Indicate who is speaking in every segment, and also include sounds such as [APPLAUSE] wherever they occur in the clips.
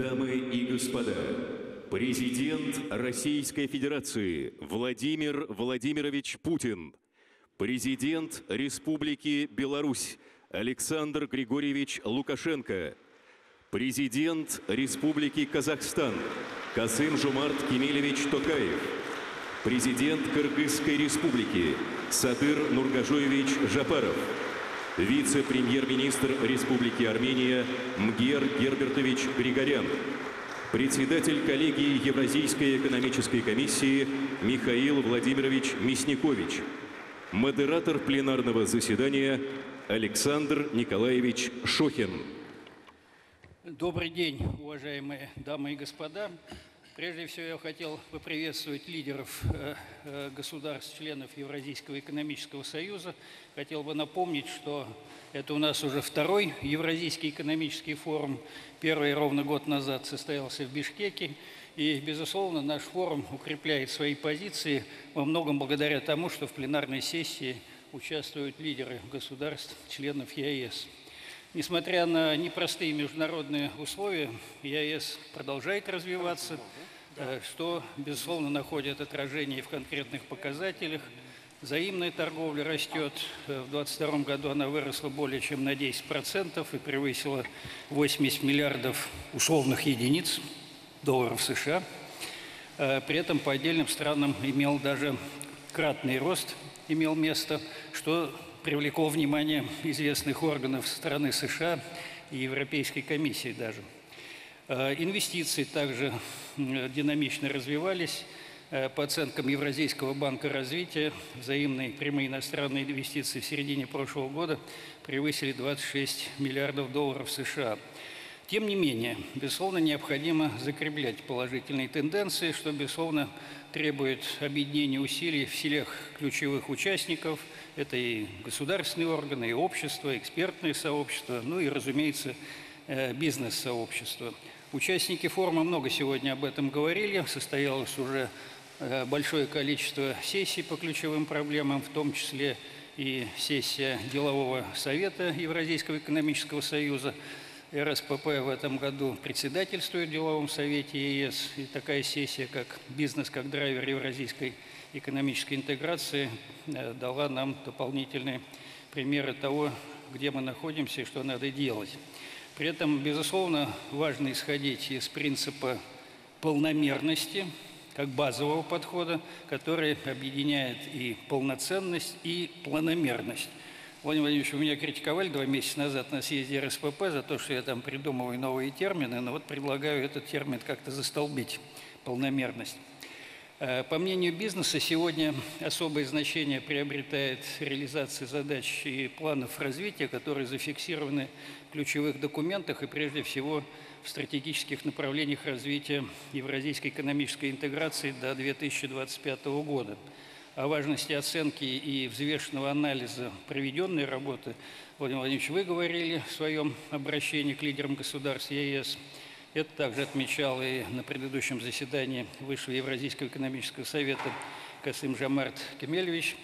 Speaker 1: Дамы и господа, президент Российской Федерации Владимир Владимирович Путин, президент Республики Беларусь Александр Григорьевич Лукашенко, президент Республики Казахстан Касым Жумарт Кемелевич Токаев, президент Кыргызской Республики Садыр Нургажоевич Жапаров, вице-премьер-министр Республики Армения Мгер Гербертович Григорян, председатель коллегии Евразийской экономической комиссии Михаил Владимирович Мясникович, модератор пленарного заседания Александр Николаевич Шохин.
Speaker 2: Добрый день, уважаемые дамы и господа. Прежде всего я хотел поприветствовать лидеров э, э, государств, членов Евразийского экономического союза. Хотел бы напомнить, что это у нас уже второй Евразийский экономический форум. Первый ровно год назад состоялся в Бишкеке. И, безусловно, наш форум укрепляет свои позиции во многом благодаря тому, что в пленарной сессии участвуют лидеры государств, членов ЕАЭС. Несмотря на непростые международные условия, ЕАЭС продолжает развиваться, что, безусловно, находит отражение в конкретных показателях. Взаимная торговля растет. Э, в 2022 году она выросла более чем на 10% и превысила 80 миллиардов условных единиц долларов США. Э, при этом по отдельным странам имел даже кратный рост имел место, что привлекло внимание известных органов страны США и Европейской комиссии даже. Э, инвестиции также динамично развивались. Э, по оценкам Евразийского банка развития, взаимные прямые иностранные инвестиции в середине прошлого года превысили 26 миллиардов долларов США. Тем не менее, безусловно, необходимо закреплять положительные тенденции, что, безусловно, требует объединения усилий в силах ключевых участников. Это и государственные органы, и общество, экспертные сообщества, ну и, разумеется, э, бизнес-сообщество. Участники форума много сегодня об этом говорили. Состоялось уже э, большое количество сессий по ключевым проблемам, в том числе и сессия делового совета Евразийского экономического союза – РСПП в этом году председательствует в деловом совете ЕС. И такая сессия, как «Бизнес как драйвер евразийской экономической интеграции», э, дала нам дополнительные примеры того, где мы находимся и что надо делать. При этом, безусловно, важно исходить из принципа полномерности, как базового подхода, который объединяет и полноценность, и планомерность. Владимир Владимирович, вы меня критиковали два месяца назад на съезде РСПП за то, что я там придумываю новые термины, но вот предлагаю этот термин как-то застолбить, полномерность. Э, по мнению бизнеса, сегодня особое значение приобретает реализация задач и планов развития, которые зафиксированы в ключевых документах и прежде всего в стратегических направлениях развития евразийской экономической интеграции до 2025 года – о важности оценки и взвешенного анализа проведенной работы, Владимир Владимирович, вы говорили в своем обращении к лидерам государств ЕС. Это также отмечал и на предыдущем заседании Высшего Евразийского экономического совета Касым Жамарт Кемельевич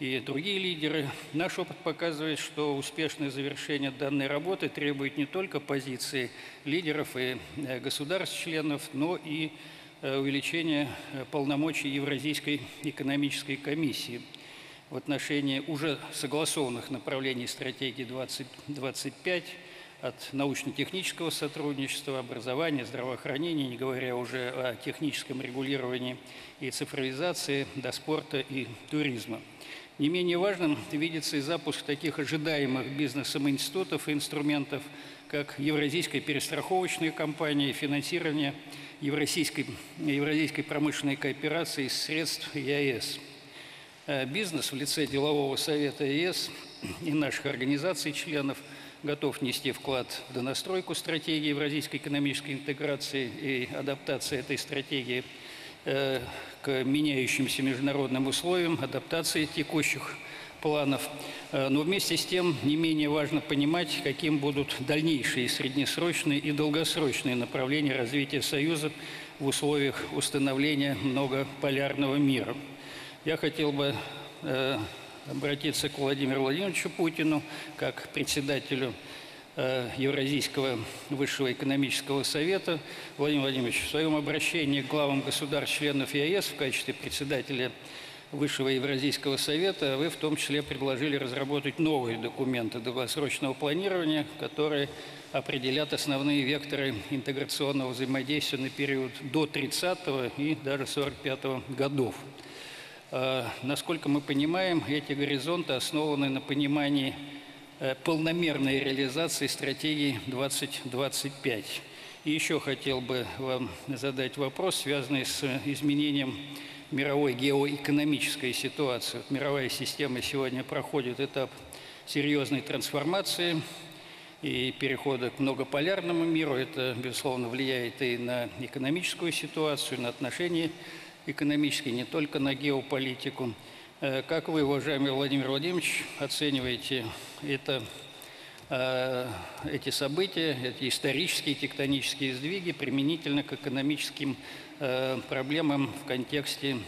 Speaker 2: и другие лидеры. Наш опыт показывает, что успешное завершение данной работы требует не только позиции лидеров и э, государств-членов, но и Э, увеличение э, полномочий Евразийской экономической комиссии в отношении уже согласованных направлений стратегии 2025 от научно-технического сотрудничества, образования, здравоохранения, не говоря уже о техническом регулировании и цифровизации, до спорта и туризма. Не менее важным видится и запуск таких ожидаемых бизнесом институтов и инструментов, как Евразийская перестраховочная компания и финансирование – евразийской, евразийской промышленной кооперации из средств ЕАЭС. Э, бизнес в лице делового совета ЕС и наших организаций, членов, готов нести вклад в донастройку стратегии евразийской экономической интеграции и адаптации этой стратегии э, к меняющимся международным условиям, адаптации текущих планов. Э, но вместе с тем не менее важно понимать, каким будут дальнейшие среднесрочные и долгосрочные направления развития Союза в условиях установления многополярного мира. Я хотел бы э, обратиться к Владимиру Владимировичу Путину как председателю э, Евразийского высшего экономического совета. Владимир Владимирович, в своем обращении к главам государств-членов ЕАЭС в качестве председателя Высшего Евразийского совета вы в том числе предложили разработать новые документы долгосрочного планирования, которые определят основные векторы интеграционного взаимодействия на период до 30 и даже 45 годов. Э, насколько мы понимаем, эти горизонты основаны на понимании э, полномерной реализации стратегии 2025. И еще хотел бы вам задать вопрос, связанный с изменением мировой геоэкономической ситуации. Мировая система сегодня проходит этап серьезной трансформации и перехода к многополярному миру. Это, безусловно, влияет и на экономическую ситуацию, на отношения экономические, не только на геополитику. Э, как вы, уважаемый Владимир Владимирович, оцениваете это, э, эти события, эти исторические тектонические сдвиги применительно к экономическим э, проблемам в контексте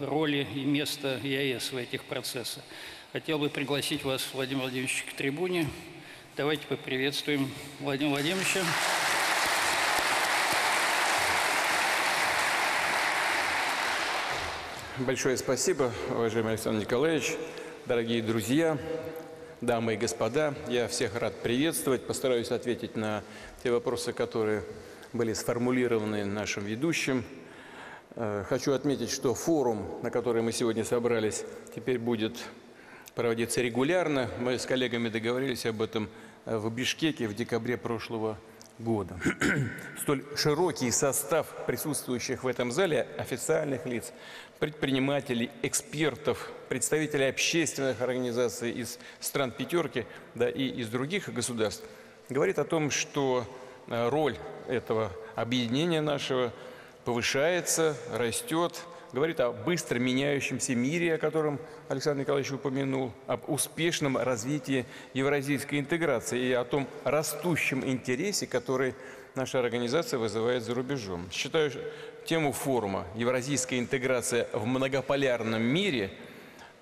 Speaker 2: роли и места ЕАЭС в этих процессах? Хотел бы пригласить вас, Владимир Владимирович, к трибуне. Давайте поприветствуем Владимира Владимировича.
Speaker 3: Большое спасибо, уважаемый Александр Николаевич, дорогие друзья, дамы и господа. Я всех рад приветствовать. Постараюсь ответить на те вопросы, которые были сформулированы нашим ведущим. Э, хочу отметить, что форум, на который мы сегодня собрались, теперь будет проводиться регулярно. Мы с коллегами договорились об этом э, в Бишкеке в декабре прошлого года года. [CLEARS THROAT] Столь широкий состав присутствующих в этом зале официальных лиц, предпринимателей, экспертов, представителей общественных организаций из стран пятерки, да и из других государств, говорит о том, что э, роль этого объединения нашего повышается, растет, говорит о быстро меняющемся мире, о котором Александр Николаевич упомянул, об успешном развитии евразийской интеграции и о том растущем интересе, который наша организация вызывает за рубежом. Считаю тему форума «Евразийская интеграция в многополярном мире»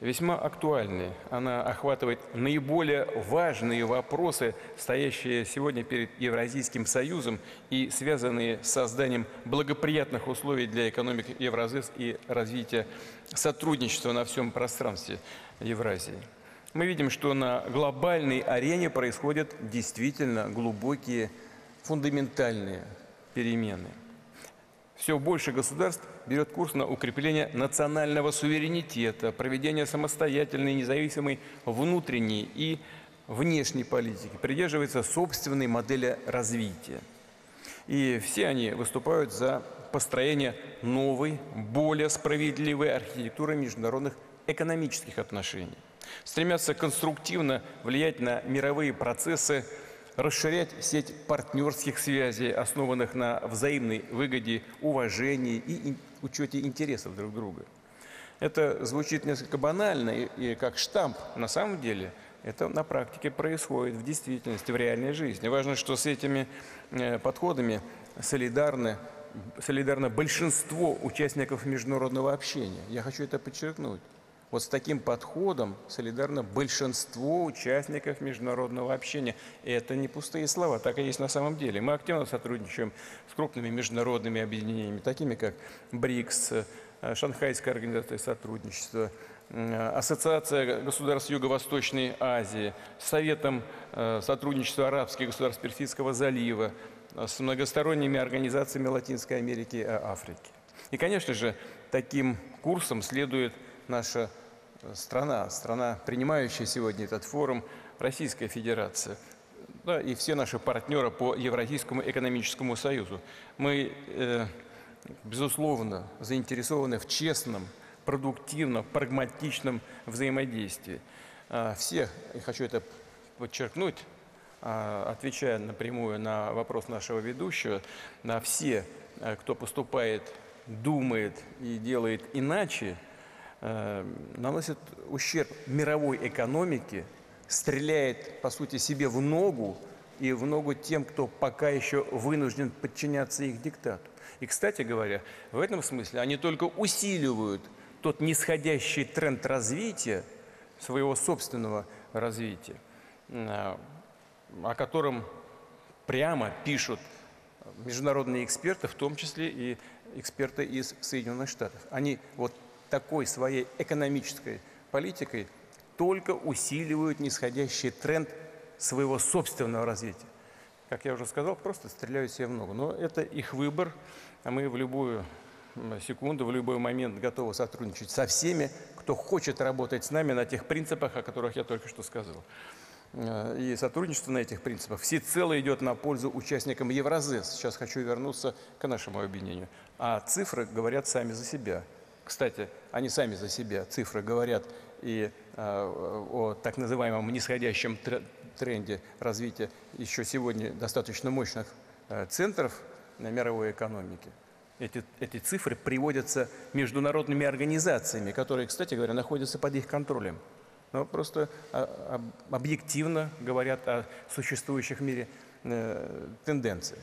Speaker 3: весьма актуальной. Она охватывает наиболее важные вопросы, стоящие сегодня перед Евразийским Союзом и связанные с созданием благоприятных условий для экономики Евразес и развития сотрудничества на всем пространстве Евразии. Мы видим, что на глобальной арене происходят действительно глубокие фундаментальные перемены. Все больше государств берет курс на укрепление национального суверенитета, проведение самостоятельной, независимой внутренней и внешней политики, придерживается собственной модели развития. И все они выступают за построение новой, более справедливой архитектуры международных экономических отношений. Стремятся конструктивно влиять на мировые процессы расширять сеть партнерских связей, основанных на взаимной выгоде, уважении и учете интересов друг друга. Это звучит несколько банально и, и как штамп. На самом деле это на практике происходит в действительности, в реальной жизни. Важно, что с этими э, подходами солидарны, солидарно большинство участников международного общения. Я хочу это подчеркнуть. Вот с таким подходом солидарно большинство участников международного общения. И это не пустые слова, так и есть на самом деле. Мы активно сотрудничаем с крупными международными объединениями, такими как БРИКС, э, Шанхайская организация сотрудничества, э, Ассоциация государств Юго-Восточной Азии, Советом э, сотрудничества арабских государств Персидского залива, с многосторонними организациями Латинской Америки и Африки. И, конечно же, таким курсом следует наша страна, страна, принимающая сегодня этот форум, Российская Федерация, да, и все наши партнеры по Евразийскому экономическому союзу. Мы, э, безусловно, заинтересованы в честном, продуктивном, прагматичном взаимодействии. А, все, и хочу это подчеркнуть, а, отвечая напрямую на вопрос нашего ведущего, на все, э, кто поступает, думает и делает иначе – Э, наносит ущерб мировой экономике, стреляет, по сути, себе в ногу и в ногу тем, кто пока еще вынужден подчиняться их диктату. И, кстати говоря, в этом смысле они только усиливают тот нисходящий тренд развития, своего собственного развития. Э, о котором прямо пишут международные эксперты, в том числе и эксперты из Соединенных Штатов. Они вот такой своей экономической политикой только усиливают нисходящий тренд своего собственного развития. Как я уже сказал, просто стреляют себе много. Но это их выбор, а мы в любую секунду, в любой момент готовы сотрудничать со всеми, кто хочет работать с нами на тех принципах, о которых я только что сказал. Э, и сотрудничество на этих принципах всецело идет на пользу участникам Евразес. Сейчас хочу вернуться к нашему объединению. А цифры говорят сами за себя. Кстати, они сами за себя. Цифры говорят и э, о так называемом нисходящем тренде развития еще сегодня достаточно мощных э, центров на мировой экономике. Эти, эти цифры приводятся международными организациями, которые, кстати говоря, находятся под их контролем но просто а, объективно говорят о существующих в мире э, тенденциях.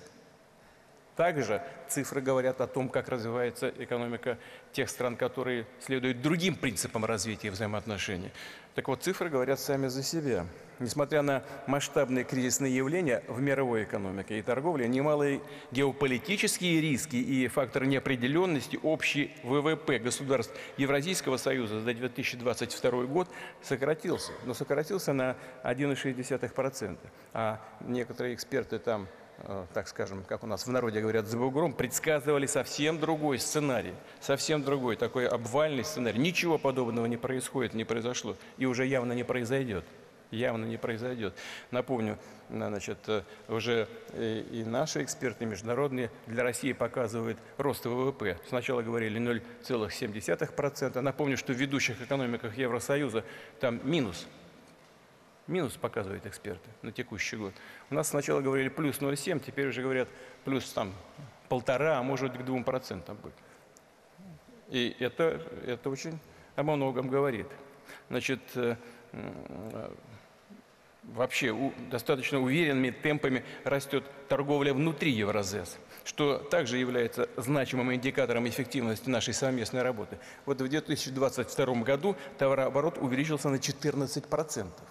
Speaker 3: Также цифры говорят о том, как развивается экономика тех стран, которые следуют другим принципам развития взаимоотношений. Так вот, цифры говорят сами за себя. Несмотря на масштабные кризисные явления в мировой экономике и торговле, немалые геополитические риски и факторы неопределенности общий ВВП государств Евразийского союза за 2022 год сократился. Но сократился на 1,6%. А некоторые эксперты там так скажем, как у нас в народе говорят, за бугром, предсказывали совсем другой сценарий, совсем другой, такой обвальный сценарий. Ничего подобного не происходит, не произошло и уже явно не произойдет. Явно не произойдет. Напомню, значит, э, уже и наши эксперты, международные для России показывают рост ВВП. Сначала говорили 0,7%. Напомню, что в ведущих экономиках Евросоюза там минус Минус показывают эксперты на текущий год. У нас сначала говорили плюс 0,7, теперь уже говорят плюс там полтора, а может к двум процентам будет. И это, это очень о многом говорит. Значит, э, вообще у, достаточно уверенными темпами растет торговля внутри Евразес, что также является значимым индикатором эффективности нашей совместной работы. Вот в 2022 году товарооборот увеличился на 14 процентов.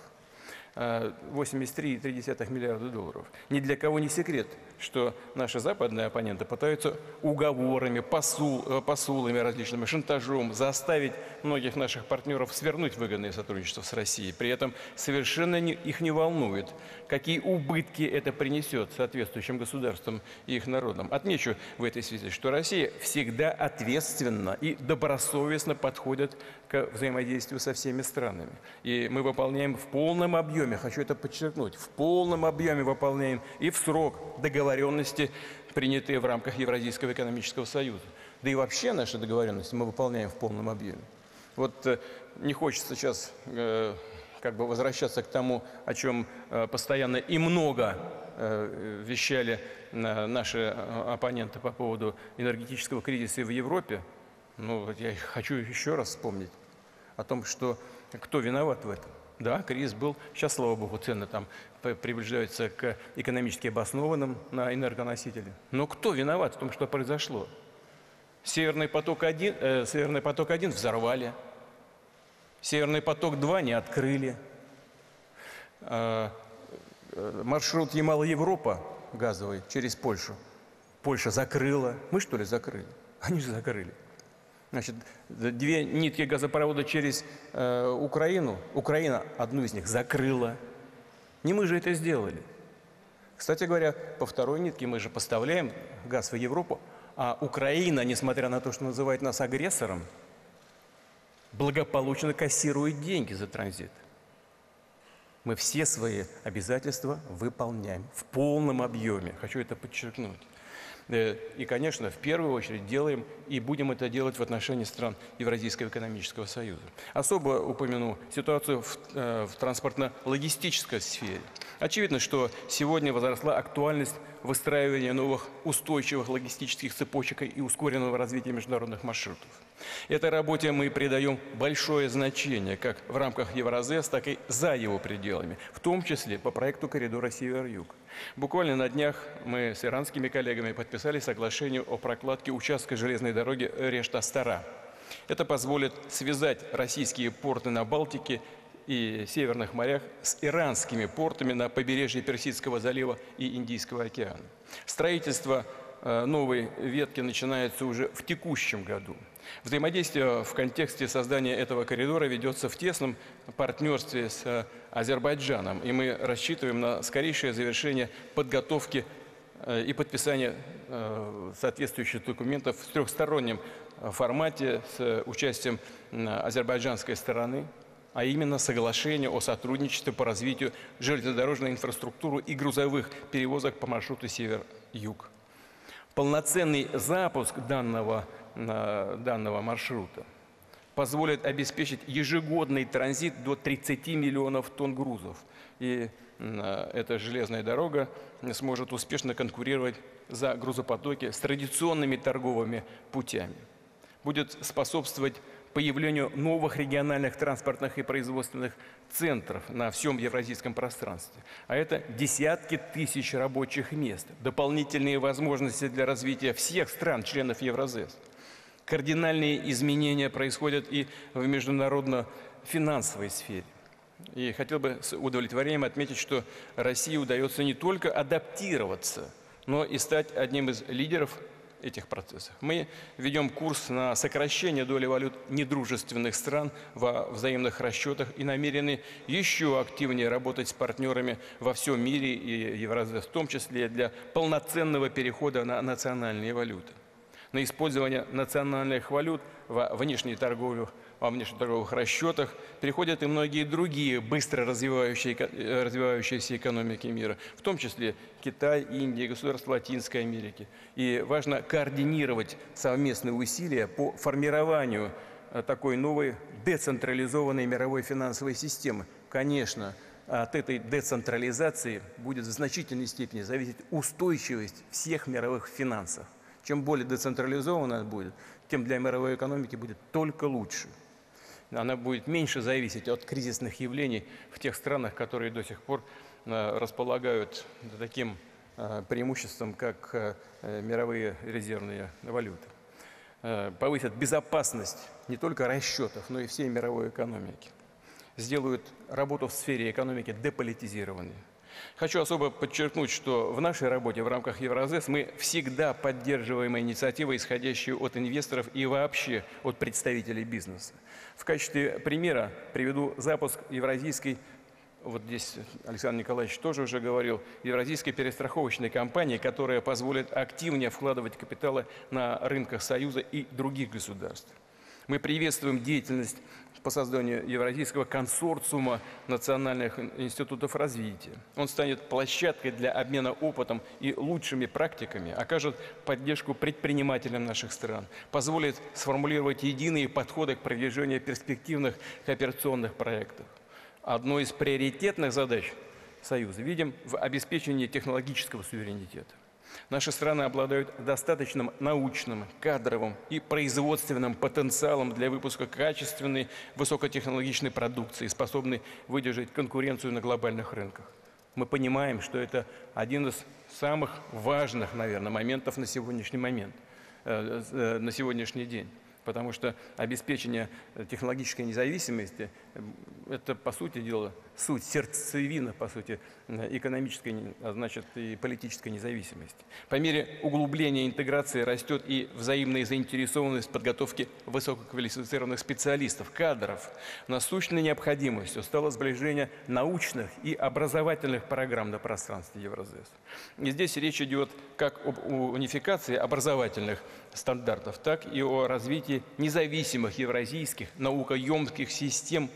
Speaker 3: 83,3 миллиарда долларов. Ни для кого не секрет, что наши западные оппоненты пытаются уговорами, посул, э, посулами различными, шантажом заставить многих наших партнеров свернуть выгодное сотрудничество с Россией. При этом совершенно не, их не волнует, какие убытки это принесет соответствующим государствам и их народам. Отмечу в этой связи, что Россия всегда ответственно и добросовестно подходит к взаимодействию со всеми странами. И мы выполняем в полном объеме, хочу это подчеркнуть, в полном объеме выполняем и в срок договоренности, принятые в рамках Евразийского экономического союза. Да и вообще наши договоренности мы выполняем в полном объеме. Вот э, не хочется сейчас э, как бы возвращаться к тому, о чем э, постоянно и много вещали наши оппоненты по поводу энергетического кризиса в Европе. Ну, я хочу еще раз вспомнить о том, что кто виноват в этом. Да, кризис был. Сейчас, слава богу, цены там приближаются к экономически обоснованным на энергоносители. Но кто виноват в том, что произошло? Северный поток-1 э, Северный поток -1 взорвали. Северный поток-2 не открыли. Э, э, маршрут Ямало-Европа газовый через Польшу. Польша закрыла. Мы что ли закрыли? Они же закрыли. Значит, две нитки газопровода через э, Украину, Украина одну из них закрыла. Не мы же это сделали. Кстати говоря, по второй нитке мы же поставляем газ в Европу, а Украина, несмотря на то, что называет нас агрессором, благополучно кассирует деньги за транзит. Мы все свои обязательства выполняем в полном объеме. Хочу это подчеркнуть. Э, и, конечно, в первую очередь делаем и будем это делать в отношении стран Евразийского экономического союза. Особо упомяну ситуацию в, э, в транспортно-логистической сфере. Очевидно, что сегодня возросла актуальность выстраивания новых устойчивых логистических цепочек и ускоренного развития международных маршрутов. Этой работе мы придаем большое значение как в рамках Евразес, так и за его пределами, в том числе по проекту коридора Север-Юг. Буквально на днях мы с иранскими коллегами подписали соглашение о прокладке участка железной дороги Решта-Стара. Это позволит связать российские порты на Балтике и северных морях с иранскими портами на побережье Персидского залива и Индийского океана. Строительство э, новой ветки начинается уже в текущем году. Взаимодействие в контексте создания этого коридора ведется в тесном партнерстве с э, Азербайджаном, и мы рассчитываем на скорейшее завершение подготовки э, и подписания соответствующих документов в трехстороннем формате с участием азербайджанской стороны, а именно соглашение о сотрудничестве по развитию железнодорожной инфраструктуры и грузовых перевозок по маршруту север-юг. Полноценный запуск данного, данного маршрута позволит обеспечить ежегодный транзит до 30 миллионов тонн грузов. И эта железная дорога сможет успешно конкурировать за грузопотоки с традиционными торговыми путями. Будет способствовать появлению новых региональных транспортных и производственных центров на всем евразийском пространстве. А это десятки тысяч рабочих мест, дополнительные возможности для развития всех стран, членов Евразес. Кардинальные изменения происходят и в международно-финансовой сфере. И хотел бы с удовлетворением отметить, что России удается не только адаптироваться, но и стать одним из лидеров этих процессах. Мы ведем курс на сокращение доли валют недружественных стран во взаимных расчетах и намерены еще активнее работать с партнерами во всем мире и Евразии, в том числе для полноценного перехода на национальные валюты. На использование национальных валют во внешней торговле во внешнеторговых расчетах переходят и многие другие быстро развивающие, э, развивающиеся экономики мира, в том числе Китай, Индия, государства Латинской Америки. И важно координировать совместные усилия по формированию э, такой новой децентрализованной мировой финансовой системы. Конечно, от этой децентрализации будет в значительной степени зависеть устойчивость всех мировых финансов. Чем более децентрализованно будет, тем для мировой экономики будет только лучше она будет меньше зависеть от кризисных явлений в тех странах, которые до сих пор э, располагают таким э, преимуществом, как э, мировые резервные валюты. Повысят безопасность не только расчетов, но и всей мировой экономики. Сделают работу в сфере экономики деполитизированной. Хочу особо подчеркнуть, что в нашей работе в рамках Евразес мы всегда поддерживаем инициативы, исходящие от инвесторов и вообще от представителей бизнеса. В качестве примера приведу запуск евразийской вот здесь Александр Николаевич тоже уже говорил, евразийской перестраховочной компании, которая позволит активнее вкладывать капиталы на рынках Союза и других государств. Мы приветствуем деятельность по созданию Евразийского консорциума национальных институтов развития. Он станет площадкой для обмена опытом и лучшими практиками, окажет поддержку предпринимателям наших стран, позволит сформулировать единые подходы к продвижению перспективных кооперационных проектов. Одной из приоритетных задач Союза видим в обеспечении технологического суверенитета. Наши страны обладают достаточным научным, кадровым и производственным потенциалом для выпуска качественной, высокотехнологичной продукции, способной выдержать конкуренцию на глобальных рынках. Мы понимаем, что это один из самых важных, наверное, моментов на сегодняшний момент, э, э, на сегодняшний день потому что обеспечение технологической независимости – это, по сути дела, суть, сердцевина, по сути, экономической, а значит, и политической независимости. По мере углубления интеграции растет и взаимная заинтересованность в подготовке высококвалифицированных специалистов, кадров. Насущной необходимостью стало сближение научных и образовательных программ на пространстве Евразес. И здесь речь идет как об унификации образовательных стандартов, так и о развитии независимых евразийских наукоемких систем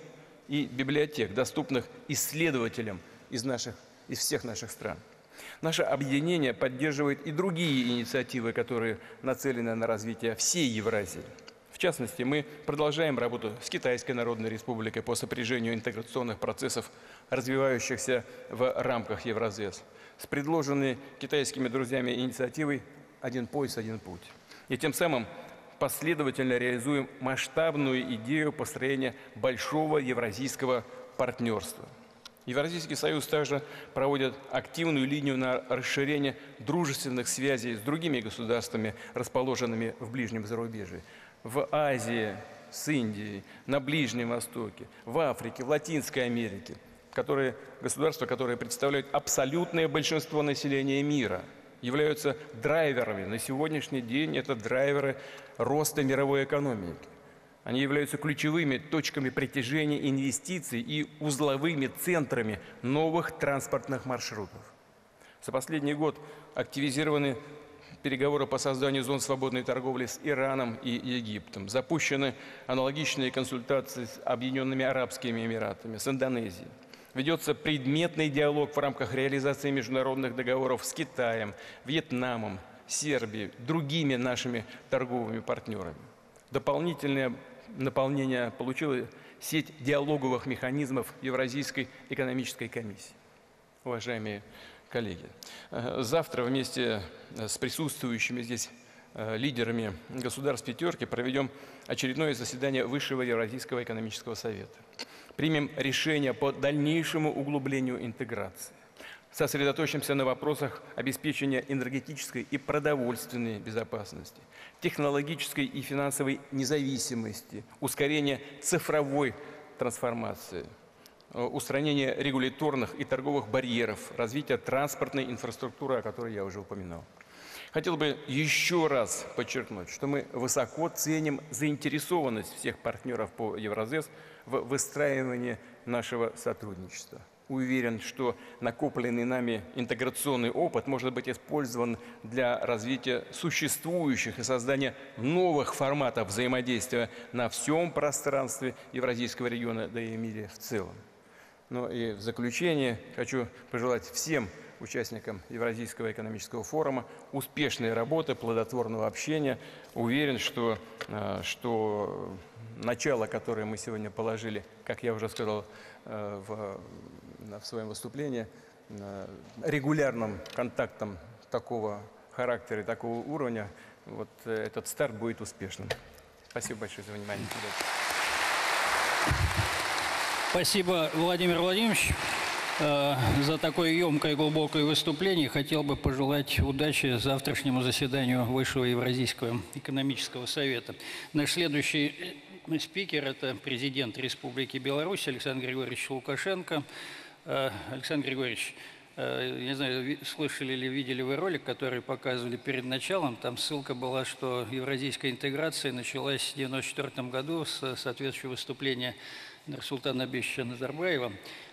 Speaker 3: и библиотек, доступных исследователям из, наших, из всех наших стран. Наше объединение поддерживает и другие инициативы, которые нацелены на развитие всей Евразии. В частности, мы продолжаем работу с Китайской Народной Республикой по сопряжению интеграционных процессов, развивающихся в рамках Евразес, с предложенной китайскими друзьями инициативой «Один пояс, один путь». И тем самым последовательно реализуем масштабную идею построения большого евразийского партнерства. Евразийский союз также проводит активную линию на расширение дружественных связей с другими государствами, расположенными в ближнем зарубежье. В Азии с Индией, на Ближнем Востоке, в Африке, в Латинской Америке, которые, государства, которые представляют абсолютное большинство населения мира, являются драйверами. На сегодняшний день это драйверы роста мировой экономики. Они являются ключевыми точками притяжения инвестиций и узловыми центрами новых транспортных маршрутов. За последний год активизированы переговоры по созданию зон свободной торговли с Ираном и Египтом. Запущены аналогичные консультации с Объединенными Арабскими Эмиратами, с Индонезией. Ведется предметный диалог в рамках реализации международных договоров с Китаем, Вьетнамом, Сербией, другими нашими торговыми партнерами. Дополнительное наполнение получила сеть диалоговых механизмов Евразийской экономической комиссии. Уважаемые коллеги, э, завтра вместе с присутствующими здесь э, лидерами государств пятерки проведем очередное заседание Высшего Евразийского экономического совета. Примем решение по дальнейшему углублению интеграции сосредоточимся на вопросах обеспечения энергетической и продовольственной безопасности, технологической и финансовой независимости, ускорения цифровой трансформации, э, устранения регуляторных и торговых барьеров, развития транспортной инфраструктуры, о которой я уже упоминал. Хотел бы еще раз подчеркнуть, что мы высоко ценим заинтересованность всех партнеров по Евразес в выстраивании нашего сотрудничества уверен, что накопленный нами интеграционный опыт может быть использован для развития существующих и создания новых форматов взаимодействия на всем пространстве Евразийского региона, да и мире в целом. Ну и в заключение хочу пожелать всем участникам Евразийского экономического форума успешной работы, плодотворного общения. Уверен, что, э, что начало, которое мы сегодня положили, как я уже сказал, э, в в своем выступлении регулярным контактом такого характера и такого уровня, вот э, этот старт будет успешным. Спасибо большое за внимание.
Speaker 2: Спасибо, Владимир Владимирович, э, за такое емкое и глубокое выступление. Хотел бы пожелать удачи завтрашнему заседанию Высшего Евразийского экономического совета. Наш следующий э, спикер – это президент Республики Беларусь Александр Григорьевич Лукашенко. Э, Александр Григорьевич, э, не знаю, слышали или видели вы ролик, который показывали перед началом. Там ссылка была, что евразийская интеграция началась в 1994 году с соответствующего выступления Нурсултана Абишевича Назарбаева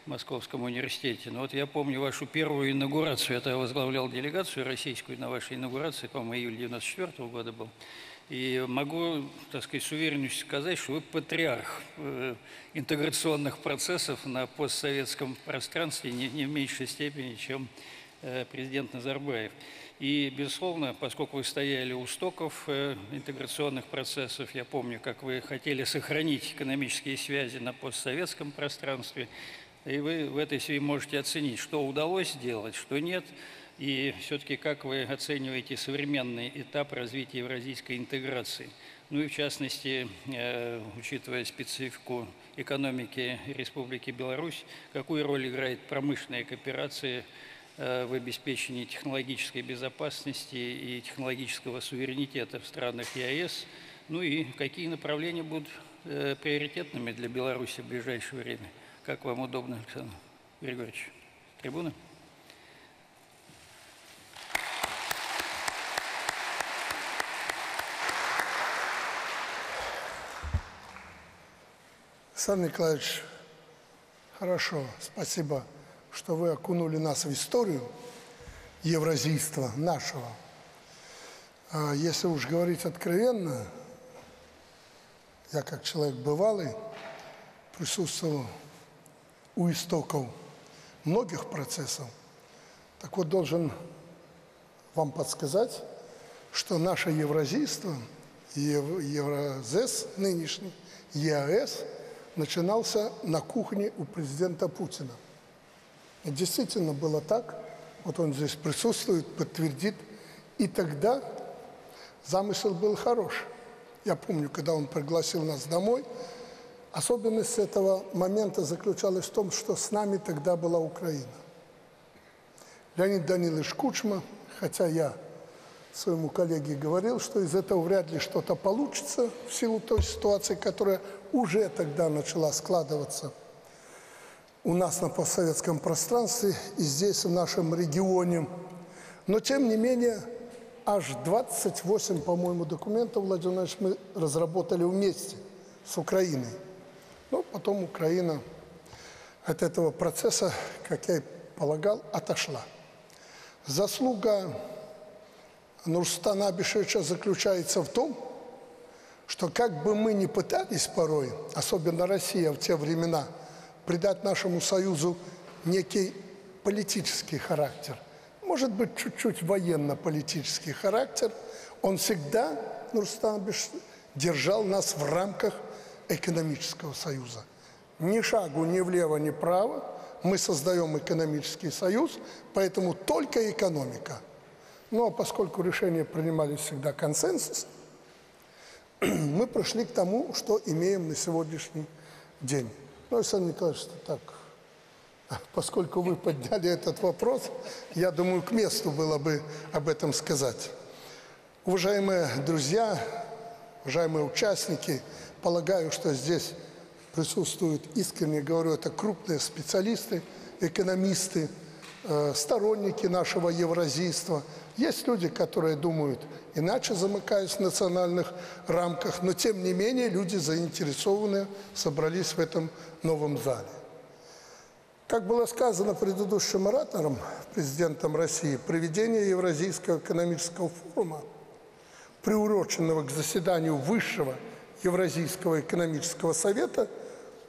Speaker 2: Московском университете. Но вот я помню вашу первую инаугурацию. Это я возглавлял делегацию российскую на вашей инаугурации, по-моему, июль 1994 года был. И могу, так сказать, с уверенностью сказать, что вы патриарх э, интеграционных процессов на постсоветском пространстве не, не в меньшей степени, чем э, президент Назарбаев. И, безусловно, поскольку вы стояли у стоков э, интеграционных процессов, я помню, как вы хотели сохранить экономические связи на постсоветском пространстве, и вы в этой связи можете оценить, что удалось сделать, что нет – и все-таки как вы оцениваете современный этап развития евразийской интеграции? Ну и в частности, э, учитывая специфику экономики Республики Беларусь, какую роль играет промышленная кооперация э, в обеспечении технологической безопасности и технологического суверенитета в странах ЕАЭС? Ну и какие направления будут э, приоритетными для Беларуси в ближайшее время? Как вам удобно, Александр Григорьевич? Трибуна?
Speaker 4: Александр Николаевич, хорошо, спасибо, что вы окунули нас в историю евразийства нашего. А если уж говорить откровенно, я как человек бывалый присутствовал у истоков многих процессов. Так вот, должен вам подсказать, что наше евразийство, Евразес нынешний, ЕАЭС – начинался на кухне у президента Путина. И действительно было так. Вот он здесь присутствует, подтвердит. И тогда замысел был хорош. Я помню, когда он пригласил нас домой, особенность этого момента заключалась в том, что с нами тогда была Украина. Леонид Данилович Кучма, хотя я своему коллеге говорил, что из этого вряд ли что-то получится в силу той ситуации, которая уже тогда начала складываться у нас на постсоветском пространстве и здесь, в нашем регионе. Но, тем не менее, аж 28, по-моему, документов, Владимир Владимирович, мы разработали вместе с Украиной. Но потом Украина от этого процесса, как я и полагал, отошла. Заслуга Нурстана Абишевича заключается в том, что как бы мы ни пытались порой, особенно Россия в те времена, придать нашему союзу некий политический характер, может быть, чуть-чуть военно-политический характер, он всегда, Нурстан Абишевич, держал нас в рамках экономического союза. Ни шагу ни влево, ни вправо мы создаем экономический союз, поэтому только экономика – но поскольку решения принимались всегда консенсус, [CLEARS THROAT] мы пришли к тому, что имеем на сегодняшний день. Ну, Александр Николаевич, так, [LAUGHS] поскольку вы подняли этот вопрос, я думаю, к месту было бы об этом сказать. Уважаемые друзья, уважаемые участники, полагаю, что здесь присутствуют, искренне говорю, это крупные специалисты, экономисты, э, сторонники нашего евразийства – есть люди, которые думают иначе, замыкаясь в национальных рамках, но тем не менее люди заинтересованные собрались в этом новом зале. Как было сказано предыдущим оратором, президентом России, проведение Евразийского экономического форума, приуроченного к заседанию Высшего Евразийского экономического совета,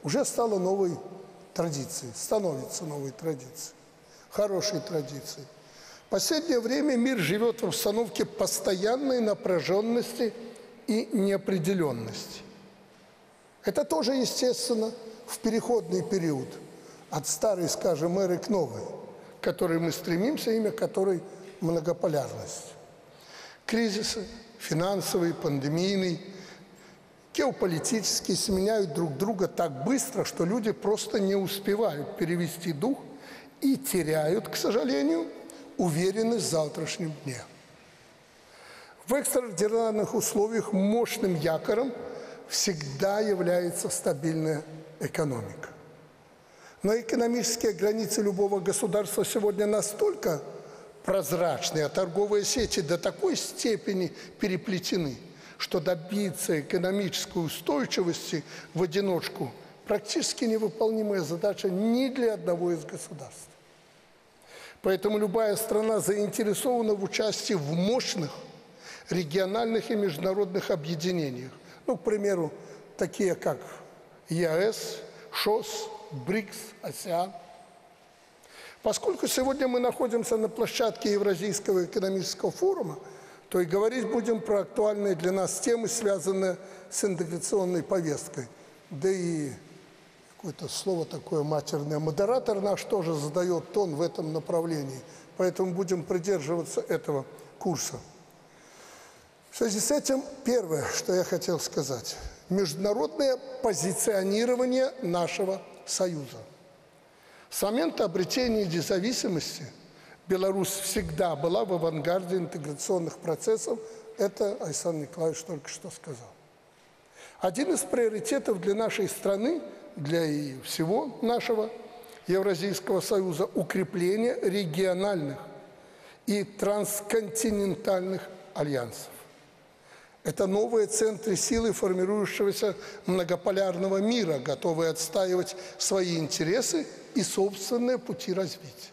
Speaker 4: уже стало новой традицией, становится новой традицией, хорошей традицией. В последнее время мир живет в обстановке постоянной напряженности и неопределенности. Это тоже естественно в переходный период от старой, скажем, эры к новой, к которой мы стремимся, имя которой многополярность. Кризисы финансовый, пандемийный, геополитические сменяют друг друга так быстро, что люди просто не успевают перевести дух и теряют, к сожалению, уверенность в завтрашнем дне. В экстраординарных условиях мощным якором всегда является стабильная экономика. Но экономические границы любого государства сегодня настолько прозрачны, а торговые сети до такой степени переплетены, что добиться экономической устойчивости в одиночку практически невыполнимая задача ни для одного из государств. Поэтому любая страна заинтересована в участии в мощных региональных и международных объединениях. Ну, к примеру, такие как ЕАЭС, ШОС, БРИКС, АСЕАН. Поскольку сегодня мы находимся на площадке Евразийского экономического форума, то и говорить будем про актуальные для нас темы, связанные с интеграционной повесткой. Да и какое-то слово такое матерное. Модератор наш тоже задает тон в этом направлении. Поэтому будем придерживаться этого курса. В связи с этим первое, что я хотел сказать. Международное позиционирование нашего Союза. С момента обретения независимости Беларусь всегда была в авангарде интеграционных процессов. Это Александр Николаевич только что сказал. Один из приоритетов для нашей страны – для всего нашего Евразийского союза укрепление региональных и трансконтинентальных альянсов. Это новые центры силы формирующегося многополярного мира, готовые отстаивать свои интересы и собственные пути развития.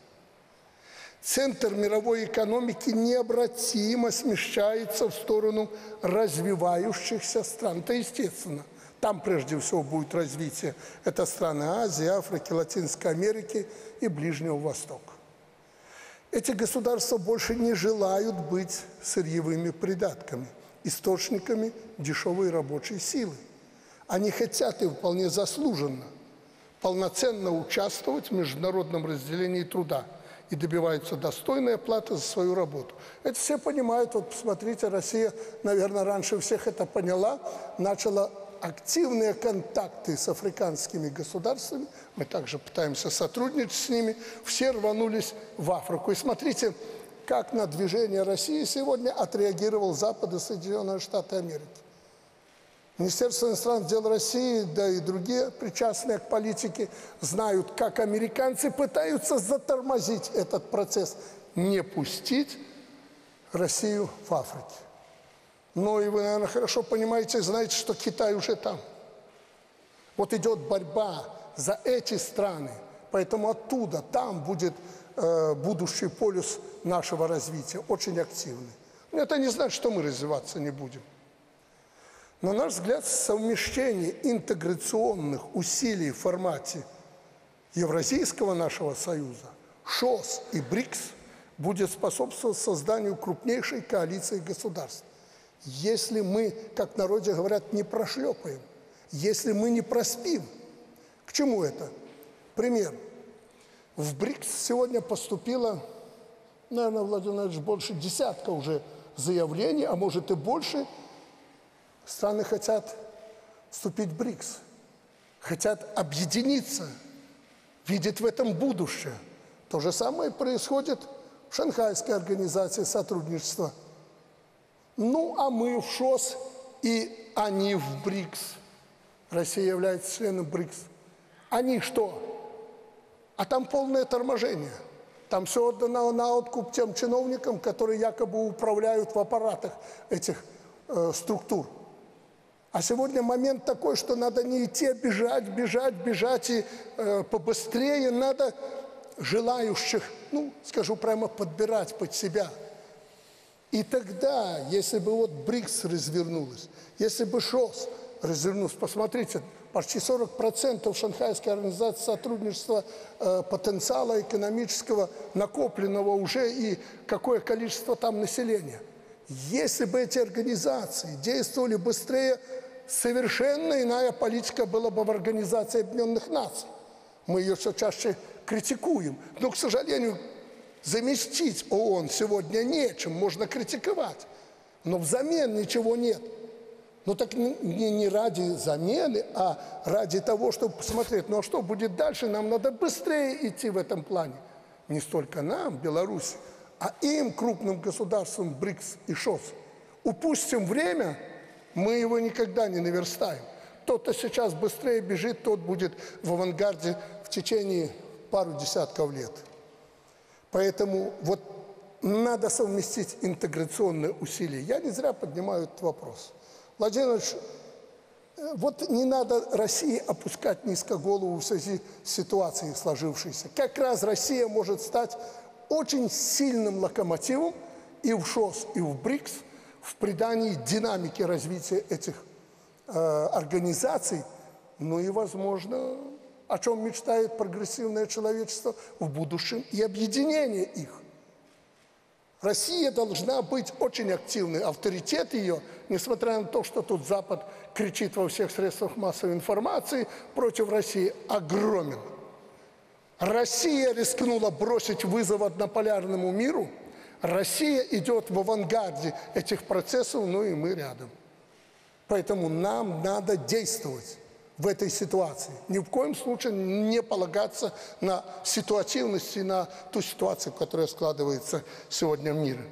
Speaker 4: Центр мировой экономики необратимо смещается в сторону развивающихся стран. Это естественно – там прежде всего будет развитие. Это страны Азии, Африки, Латинской Америки и Ближнего Востока. Эти государства больше не желают быть сырьевыми придатками, источниками дешевой рабочей силы. Они хотят и вполне заслуженно полноценно участвовать в международном разделении труда и добиваются достойной оплаты за свою работу. Это все понимают. Вот посмотрите, Россия, наверное, раньше всех это поняла, начала активные контакты с африканскими государствами, мы также пытаемся сотрудничать с ними, все рванулись в Африку. И смотрите, как на движение России сегодня отреагировал Запад и Соединенные Штаты Америки. Министерство иностранных дел России, да и другие причастные к политике знают, как американцы пытаются затормозить этот процесс, не пустить Россию в Африке. Ну и вы, наверное, хорошо понимаете, знаете, что Китай уже там. Вот идет борьба за эти страны, поэтому оттуда, там будет э, будущий полюс нашего развития, очень активный. Но это не значит, что мы развиваться не будем. На наш взгляд, совмещение интеграционных усилий в формате Евразийского нашего союза, ШОС и БРИКС будет способствовать созданию крупнейшей коалиции государств. Если мы, как в народе говорят, не прошлепаем, если мы не проспим. К чему это? Пример. В БРИКС сегодня поступило, наверное, Владимир Владимирович, больше десятка уже заявлений, а может и больше – Страны хотят вступить в БРИКС, хотят объединиться, видят в этом будущее. То же самое происходит в Шанхайской организации сотрудничества. Ну, а мы в ШОС и они в БРИКС. Россия является членом БРИКС. Они что? А там полное торможение. Там все отдано на откуп тем чиновникам, которые якобы управляют в аппаратах этих э, структур. А сегодня момент такой, что надо не идти, а бежать, бежать, бежать и э, побыстрее надо желающих, ну, скажу прямо, подбирать под себя. И тогда, если бы вот БРИКС развернулась, если бы ШОС развернулся, посмотрите, почти 40% Шанхайской организации сотрудничества э, потенциала экономического накопленного уже и какое количество там населения. Если бы эти организации действовали быстрее, совершенно иная политика была бы в Организации Объединенных Наций. Мы ее все чаще критикуем. Но, к сожалению, заместить ООН сегодня нечем, можно критиковать. Но взамен ничего нет. Ну так не, не ради замены, а ради того, чтобы посмотреть, ну а что будет дальше, нам надо быстрее идти в этом плане. Не столько нам, Беларусь, а им, крупным государствам БРИКС и ШОС. Упустим время – мы его никогда не наверстаем. Тот, кто сейчас быстрее бежит, тот будет в авангарде в течение пару десятков лет. Поэтому вот надо совместить интеграционные усилия. Я не зря поднимаю этот вопрос. Владимир Ильич, э, вот не надо России опускать низко голову в связи с ситуацией сложившейся. Как раз Россия может стать очень сильным локомотивом и в ШОС, и в БРИКС – в придании динамики развития этих э, организаций, ну и, возможно, о чем мечтает прогрессивное человечество в будущем, и объединение их. Россия должна быть очень активной. Авторитет ее, несмотря на то, что тут Запад кричит во всех средствах массовой информации против России, огромен. Россия рискнула бросить вызов однополярному миру – Россия идет в авангарде этих процессов, ну и мы рядом. Поэтому нам надо действовать в этой ситуации. Ни в коем случае не полагаться на ситуативность и на ту ситуацию, которая складывается сегодня в мире.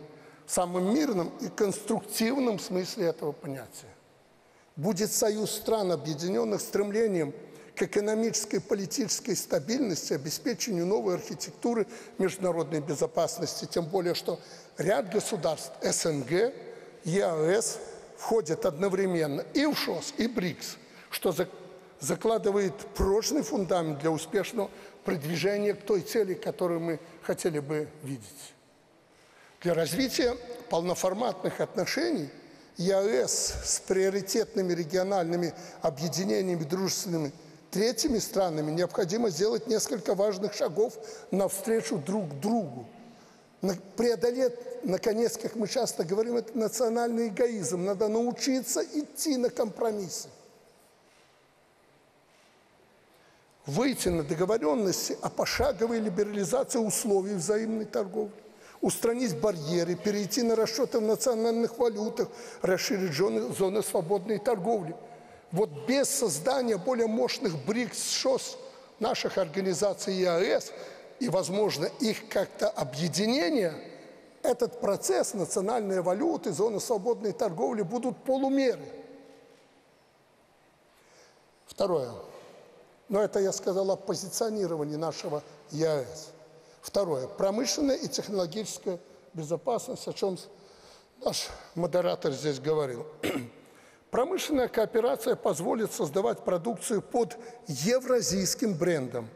Speaker 4: В самом мирном и конструктивном смысле этого понятия. Будет союз стран, объединенных стремлением к экономической и политической стабильности, обеспечению новой архитектуры международной безопасности, тем более, что ряд государств СНГ, ЕАЭС входят одновременно и в ШОС, и БРИКС, что закладывает прочный фундамент для успешного продвижения к той цели, которую мы хотели бы видеть. Для развития полноформатных отношений ЕАЭС с приоритетными региональными объединениями дружественными третьими странами необходимо сделать несколько важных шагов навстречу друг другу. Преодолеть, наконец, как мы часто говорим, это национальный эгоизм. Надо научиться идти на компромиссы. Выйти на договоренности о пошаговой либерализации условий взаимной торговли устранить барьеры, перейти на расчеты в национальных валютах, расширить зоны, зоны свободной торговли – вот без создания более мощных БРИКС, ШОС, наших организаций ЕАЭС и, возможно, их как-то объединения, этот процесс национальной валюты, зоны свободной торговли будут полумеры. Второе. Но это я сказал о позиционировании нашего ЕАЭС. Второе. Промышленная и технологическая безопасность, о чем наш модератор здесь говорил. Промышленная кооперация позволит создавать продукцию под евразийским брендом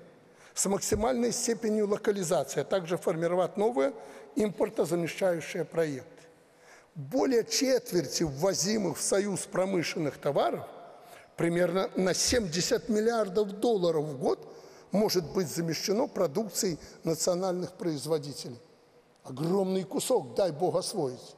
Speaker 4: с максимальной степенью локализации, а также формировать новые импортозамещающие проекты. Более четверти ввозимых в Союз промышленных товаров, примерно на 70 миллиардов долларов в год, может быть замещено продукцией национальных производителей. Огромный кусок, дай Бог освоить.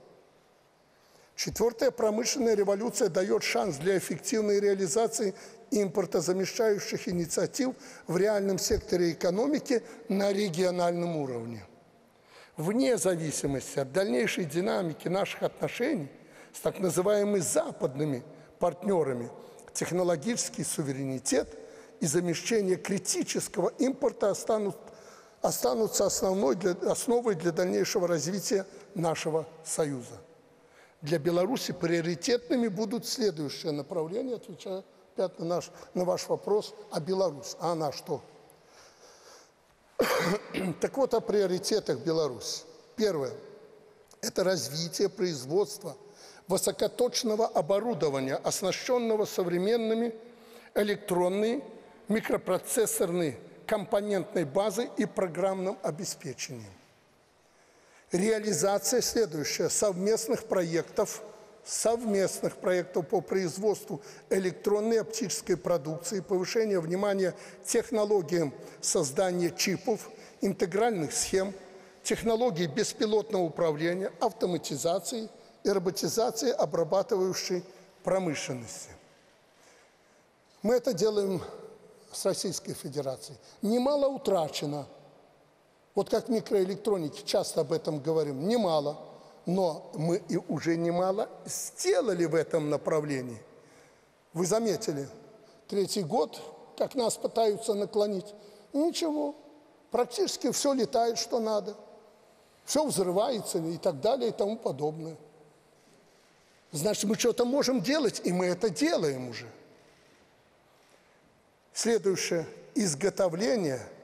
Speaker 4: Четвертая промышленная революция дает шанс для эффективной реализации импортозамещающих инициатив в реальном секторе экономики на региональном уровне. Вне зависимости от дальнейшей динамики наших отношений с так называемыми западными партнерами, технологический суверенитет и замещение критического импорта останут, останутся основной для, основой для дальнейшего развития нашего Союза для Беларуси приоритетными будут следующие направления, отвечая опять на, наш, на ваш вопрос, а Беларусь, а она что? [COUGHS] так вот, о приоритетах Беларуси. Первое – это развитие производства высокоточного оборудования, оснащенного современными электронной, микропроцессорной компонентной базой и программным обеспечением реализация следующая совместных проектов совместных проектов по производству электронной оптической продукции, повышение внимания технологиям создания чипов, интегральных схем, технологий беспилотного управления, автоматизации и роботизации обрабатывающей промышленности. Мы это делаем с Российской Федерацией. Немало утрачено – вот как микроэлектроники, часто об этом говорим, немало, но мы и уже немало сделали в этом направлении. Вы заметили, третий год, как нас пытаются наклонить, ничего, практически все летает, что надо, все взрывается и так далее и тому подобное. Значит, мы что-то можем делать, и мы это делаем уже. Следующее – изготовление –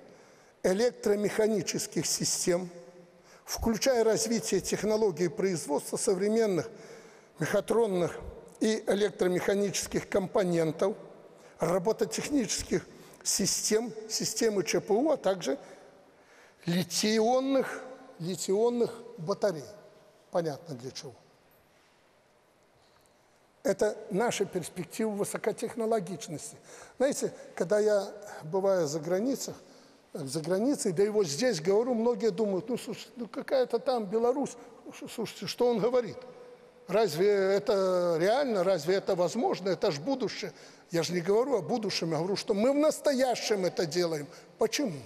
Speaker 4: электромеханических систем, включая развитие технологий производства современных мехатронных и электромеханических компонентов, робототехнических систем, системы ЧПУ, а также литионных, литионных батарей. Понятно для чего. Это наша перспектива высокотехнологичности. Знаете, когда я бываю за границах, за границей, да и вот здесь говорю, многие думают, ну, слушай, ну какая-то там Беларусь, слушайте, что он говорит? Разве это реально, разве это возможно? Это же будущее. Я же не говорю о будущем, я говорю, что мы в настоящем это делаем. Почему?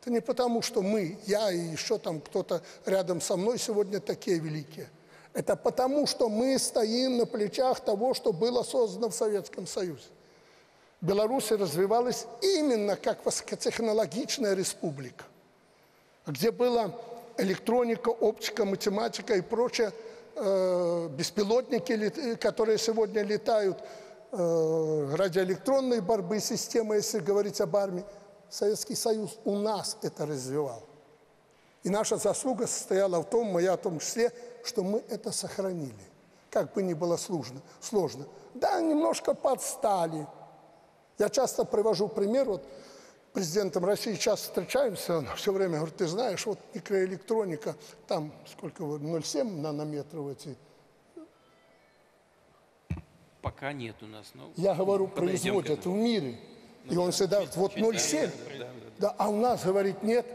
Speaker 4: Это не потому, что мы, я и еще там кто-то рядом со мной сегодня такие великие. Это потому, что мы стоим на плечах того, что было создано в Советском Союзе. Беларусь развивалась именно как высокотехнологичная республика, где была электроника, оптика, математика и прочее, э, беспилотники, которые сегодня летают, э, радиоэлектронные борьбы, системы, если говорить об армии. Советский Союз у нас это развивал. И наша заслуга состояла в том, моя в том числе, что мы это сохранили. Как бы ни было сложно. сложно. Да, немножко подстали – я часто привожу пример, вот президентом России часто встречаемся, он все время говорит, ты знаешь, вот микроэлектроника, там сколько, 0,7 нанометров эти.
Speaker 5: Пока нет у нас. Но
Speaker 4: Я говорю, производят в мире. Ну, и он всегда говорит, вот 0,7. Да, да, да, а у нас, говорит, нет.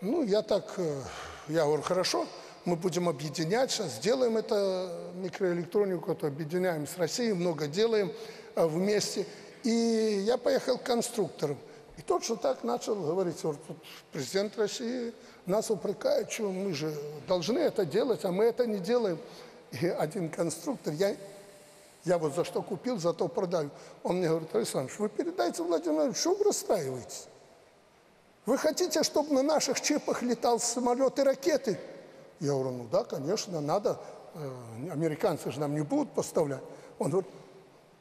Speaker 4: Ну, я так, э, я говорю, хорошо, мы будем объединять, сейчас сделаем это микроэлектронику, это объединяем с Россией, много делаем э, вместе. И я поехал к конструктору. И тот, что так начал говорить, вот, президент России нас упрекает, что мы же должны это делать, а мы это не делаем. И один конструктор, я, я вот за что купил, за то продаю. Он мне говорит, Александр, вы передайте Владимиру, что вы расстраиваетесь? Вы хотите, чтобы на наших чипах летал самолет и ракеты? Я говорю, ну да, конечно, надо, э, американцы же нам не будут поставлять. Он говорит,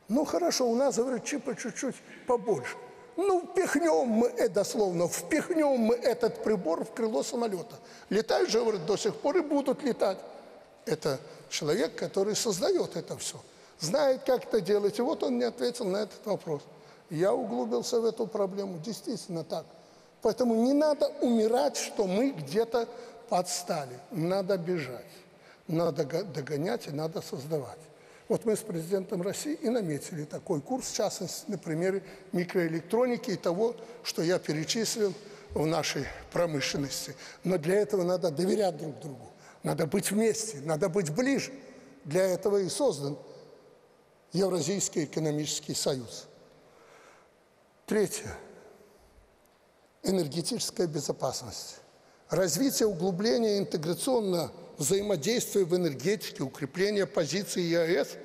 Speaker 4: ну хорошо, у нас, говорит, чипа чуть-чуть побольше. Ну, впихнем мы, э, дословно, впихнем мы этот прибор в крыло самолета. Летают же, говорит, до сих пор и будут летать. Это человек, который создает это все. Знает, как это делать. И вот он мне ответил на этот вопрос. Я углубился в эту проблему. Действительно так. Поэтому не надо умирать, что мы где-то подстали. Надо бежать. Надо догонять и надо создавать. Вот мы с президентом России и наметили такой курс, в частности, на примере микроэлектроники и того, что я перечислил в нашей промышленности. Но для этого надо доверять друг другу, надо быть вместе, надо быть ближе. Для этого и создан Евразийский экономический союз. Третье. Энергетическая безопасность. Развитие, углубление интеграционно взаимодействия в энергетике, укрепление позиции ЕАЭС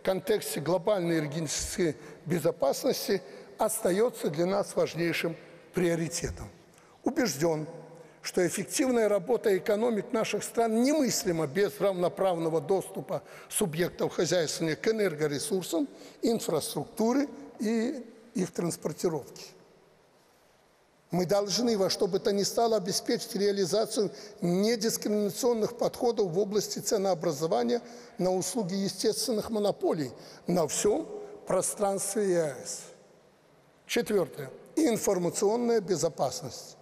Speaker 4: в контексте глобальной энергетической безопасности остается для нас важнейшим приоритетом. Убежден, что эффективная работа экономик наших стран немыслима без равноправного доступа субъектов хозяйствования к энергоресурсам, инфраструктуре и их транспортировке. Мы должны во что бы то ни стало обеспечить реализацию недискриминационных подходов в области ценообразования на услуги естественных монополий на всем пространстве ЕАЭС. Четвертое. Информационная безопасность.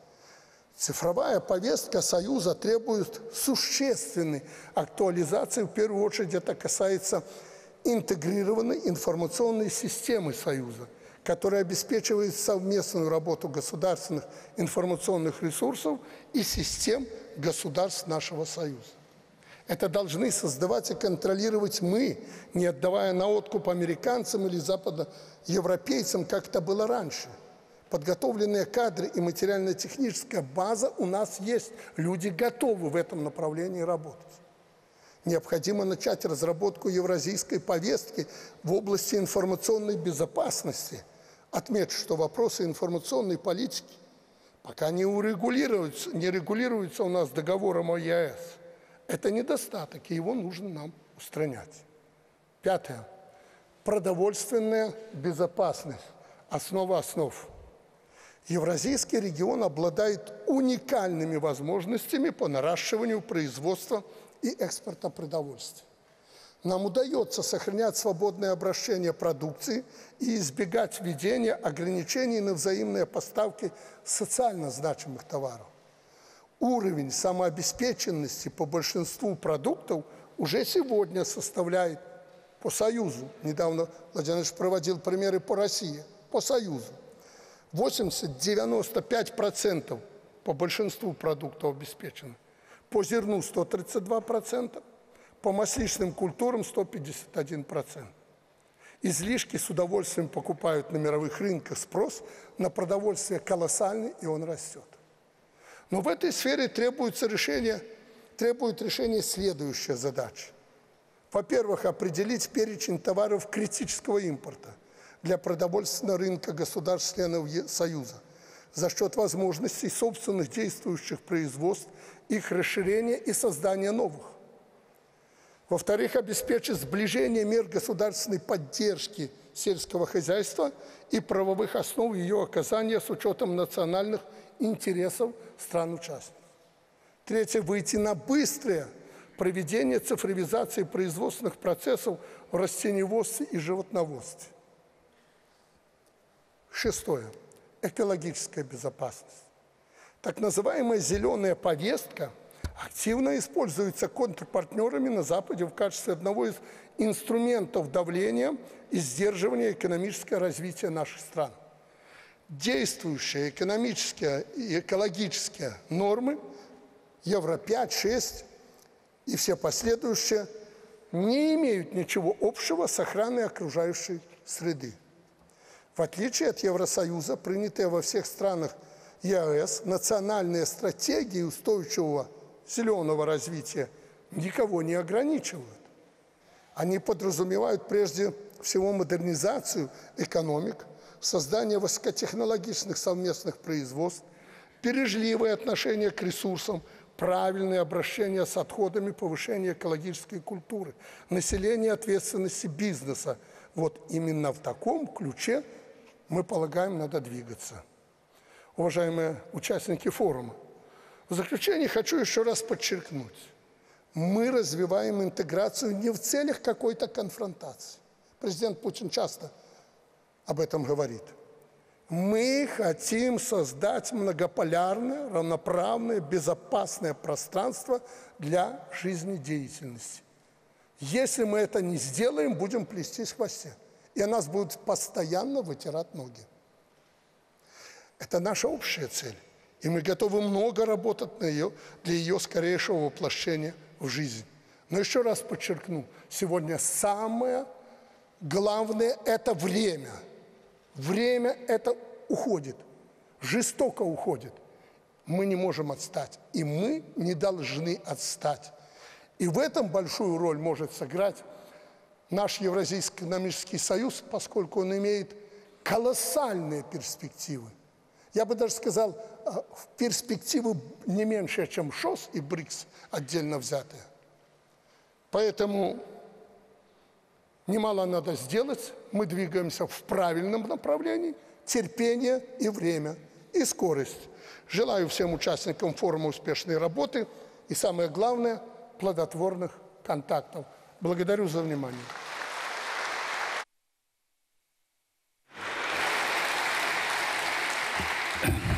Speaker 4: Цифровая повестка Союза требует существенной актуализации. В первую очередь это касается интегрированной информационной системы Союза – который обеспечивает совместную работу государственных информационных ресурсов и систем государств нашего Союза. Это должны создавать и контролировать мы, не отдавая на откуп американцам или западноевропейцам, как это было раньше. Подготовленные кадры и материально-техническая база у нас есть. Люди готовы в этом направлении работать. Необходимо начать разработку евразийской повестки в области информационной безопасности – Отмечу, что вопросы информационной политики пока не урегулируются, не регулируются у нас договором о. Это недостаток, и его нужно нам устранять. Пятое. Продовольственная безопасность. Основа основ. Евразийский регион обладает уникальными возможностями по наращиванию производства и экспорта продовольствия нам удается сохранять свободное обращение продукции и избегать введения ограничений на взаимные поставки социально значимых товаров. Уровень самообеспеченности по большинству продуктов уже сегодня составляет по Союзу. Недавно Владимир Ильич проводил примеры по России. По Союзу. 80-95% по большинству продуктов обеспечены. По зерну 132%, по масличным культурам 151%. Излишки с удовольствием покупают на мировых рынках. Спрос на продовольствие колоссальный, и он растет. Но в этой сфере требуется решение, требует решения следующая задача. Во-первых, определить перечень товаров критического импорта для продовольственного рынка государств-членов Союза за счет возможностей собственных действующих производств, их расширения и создания новых. Во-вторых, обеспечить сближение мер государственной поддержки сельского хозяйства и правовых основ ее оказания с учетом национальных интересов стран-участниц. Третье, выйти на быстрое проведение цифровизации производственных процессов в растениеводстве и животноводстве. Шестое. Экологическая безопасность. Так называемая зеленая повестка – активно используется контрпартнерами на Западе в качестве одного из инструментов давления и сдерживания экономического развития наших стран. Действующие экономические и экологические нормы Евро-5, 6 и все последующие не имеют ничего общего с охраной окружающей среды. В отличие от Евросоюза, принятые во всех странах ЕАЭС национальные стратегии устойчивого зеленого развития никого не ограничивают. Они подразумевают прежде всего модернизацию экономик, создание высокотехнологичных совместных производств, бережливое отношение к ресурсам, правильное обращение с отходами, повышение экологической культуры, население ответственности бизнеса. Вот именно в таком ключе мы полагаем, надо двигаться. Уважаемые участники форума, в заключение хочу еще раз подчеркнуть. Мы развиваем интеграцию не в целях какой-то конфронтации. Президент Путин часто об этом говорит. Мы хотим создать многополярное, равноправное, безопасное пространство для жизнедеятельности. Если мы это не сделаем, будем плестись в хвосте. И нас будут постоянно вытирать ноги. Это наша общая цель. И мы готовы много работать на ее, для ее скорейшего воплощения в жизнь. Но еще раз подчеркну, сегодня самое главное – это время. Время это уходит, жестоко уходит. Мы не можем отстать, и мы не должны отстать. И в этом большую роль может сыграть наш Евразийский экономический союз, поскольку он имеет колоссальные перспективы. Я бы даже сказал, а, перспективы не меньше, чем ШОС и БРИКС отдельно взятые. Поэтому немало надо сделать. Мы двигаемся в правильном направлении. Терпение и время, и скорость. Желаю всем участникам форума успешной работы и, самое главное, плодотворных контактов. Благодарю за внимание.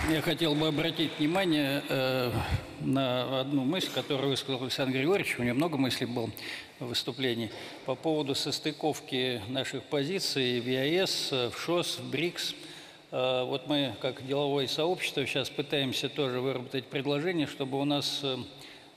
Speaker 2: Я хотел бы обратить внимание э, на одну мысль, которую высказал Александр Григорьевич. У него много мыслей было в выступлении по поводу состыковки наших позиций в ЕАЭС, в ШОС, в БРИКС. Э, вот мы, как деловое сообщество, сейчас пытаемся тоже выработать предложение, чтобы у нас э,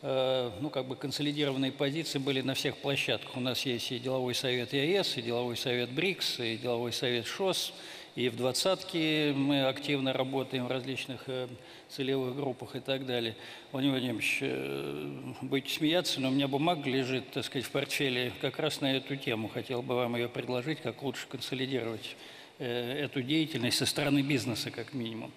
Speaker 2: э ну, как бы консолидированные позиции были на всех площадках. У нас есть и деловой совет ЕАЭС, и деловой совет БРИКС, и деловой совет ШОС – и в двадцатке мы активно работаем в различных э, целевых группах и так далее. Владимир Владимирович, э, будете смеяться, но у меня бумага лежит, так сказать, в портфеле как раз на эту тему. Хотел бы вам ее предложить, как лучше консолидировать э, эту деятельность со стороны бизнеса, как минимум.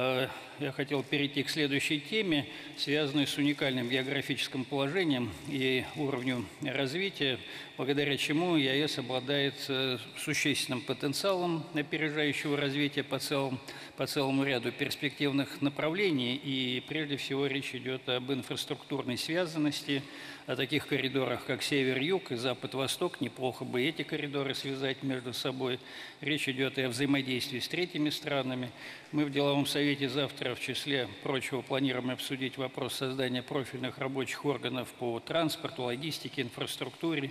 Speaker 2: Э, я хотел перейти к следующей теме, связанной с уникальным географическим положением и уровнем развития, благодаря чему ЕАЭС обладает э, существенным потенциалом опережающего развития по целому, по целому ряду перспективных направлений. И прежде всего речь идет об инфраструктурной связанности, о таких коридорах, как север-юг и запад-восток. Неплохо бы эти коридоры связать между собой. Речь идет и о взаимодействии с третьими странами. Мы в деловом совете завтра, в числе прочего, планируем обсудить вопрос создания профильных рабочих органов по транспорту, логистике, инфраструктуре,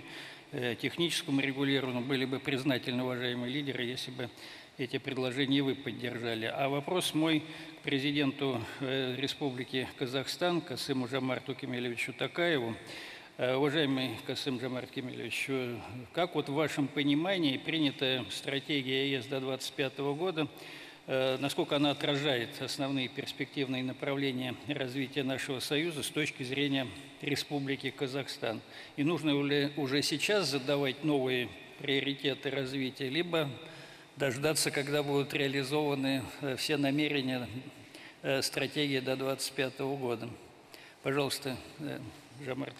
Speaker 2: э, техническому регулированию. Были бы признательны, уважаемые лидеры, если бы эти предложения вы поддержали. А вопрос мой к президенту э, Республики Казахстан Касыму Жамарту Кемелевичу Такаеву. Э, уважаемый Касым Жамарт Кемелевич, э, как вот в вашем понимании принятая стратегия ЕС до 2025 года, насколько она отражает основные перспективные направления развития нашего Союза с точки зрения Республики Казахстан? И нужно ли уже сейчас задавать новые приоритеты развития, либо дождаться, когда будут реализованы э, все намерения э, стратегии до 2025 года. Пожалуйста, э, Жамарт.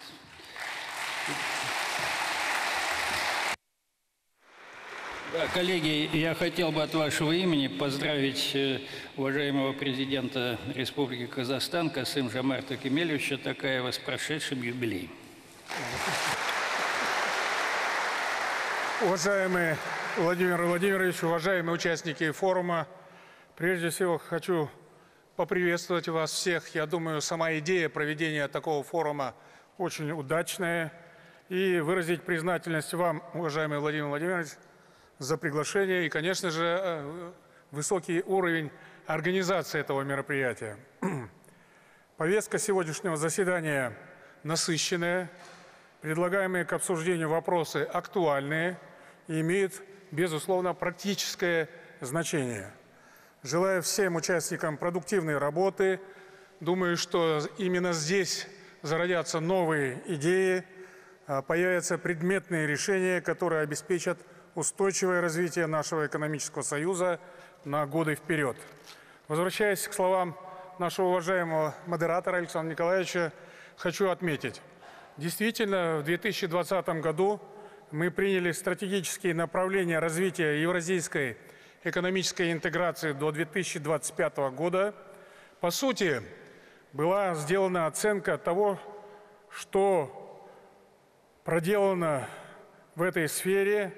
Speaker 2: Да, коллеги, я хотел бы от вашего имени поздравить уважаемого президента Республики Казахстан Касым Жамарта Кемелевича Такаева с прошедшим юбилеем.
Speaker 6: Уважаемые Владимир Владимирович, уважаемые участники форума, прежде всего хочу поприветствовать вас всех. Я думаю, сама идея проведения такого форума очень удачная. И выразить признательность вам, уважаемый Владимир Владимирович, за приглашение и, конечно же, э, высокий уровень организации этого мероприятия. [CLEARS THROAT] Повестка сегодняшнего заседания насыщенная, предлагаемые к обсуждению вопросы актуальные и имеют безусловно, практическое значение. Желаю всем участникам продуктивной работы. Думаю, что именно здесь зародятся новые идеи, появятся предметные решения, которые обеспечат устойчивое развитие нашего экономического союза на годы вперед. Возвращаясь к словам нашего уважаемого модератора Александра Николаевича хочу отметить. Действительно, в 2020 году мы приняли стратегические направления развития евразийской экономической интеграции до 2025 года. По сути, была сделана оценка того, что проделано в этой сфере,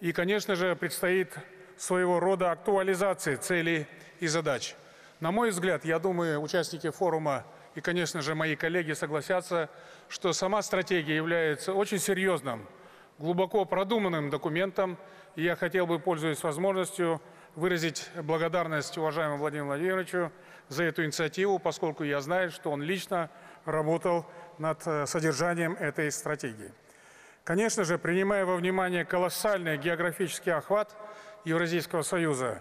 Speaker 6: и, конечно же, предстоит своего рода актуализация целей и задач. На мой взгляд, я думаю, участники форума и, конечно же, мои коллеги согласятся, что сама стратегия является очень серьезным, глубоко продуманным документом. И я хотел бы, пользуясь возможностью, выразить благодарность уважаемому Владимиру Владимировичу за эту инициативу, поскольку я знаю, что он лично работал над э, содержанием этой стратегии. Конечно же, принимая во внимание колоссальный географический охват Евразийского союза,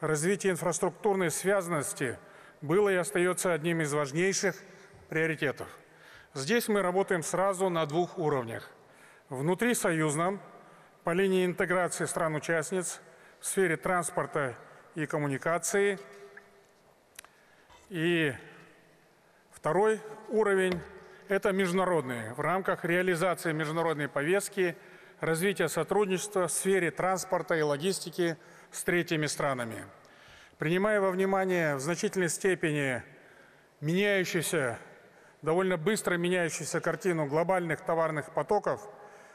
Speaker 6: развитие инфраструктурной связанности было и остается одним из важнейших приоритетов. Здесь мы работаем сразу на двух уровнях. Внутри союзном, по линии интеграции стран-участниц в сфере транспорта и коммуникации. И второй уровень – это международные, в рамках реализации международной повестки, развития сотрудничества в сфере транспорта и логистики с третьими странами. Принимая во внимание в значительной степени меняющуюся довольно быстро меняющуюся картину глобальных товарных потоков,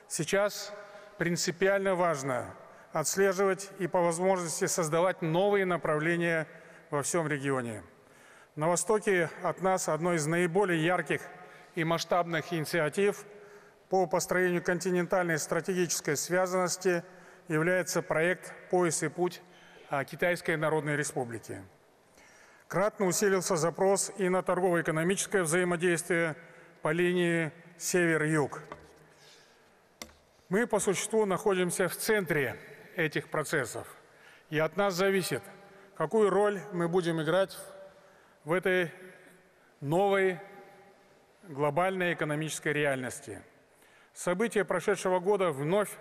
Speaker 6: сейчас принципиально важно отслеживать и по возможности создавать новые направления во всем регионе. На Востоке от нас одной из наиболее ярких и масштабных инициатив по построению континентальной стратегической связанности является проект «Пояс и путь» Китайской Народной Республики. Кратно усилился запрос и на торгово-экономическое взаимодействие по линии север-юг. Мы по существу находимся в центре этих процессов. И от нас зависит, какую роль мы будем играть в этой новой глобальной экономической реальности. События прошедшего года вновь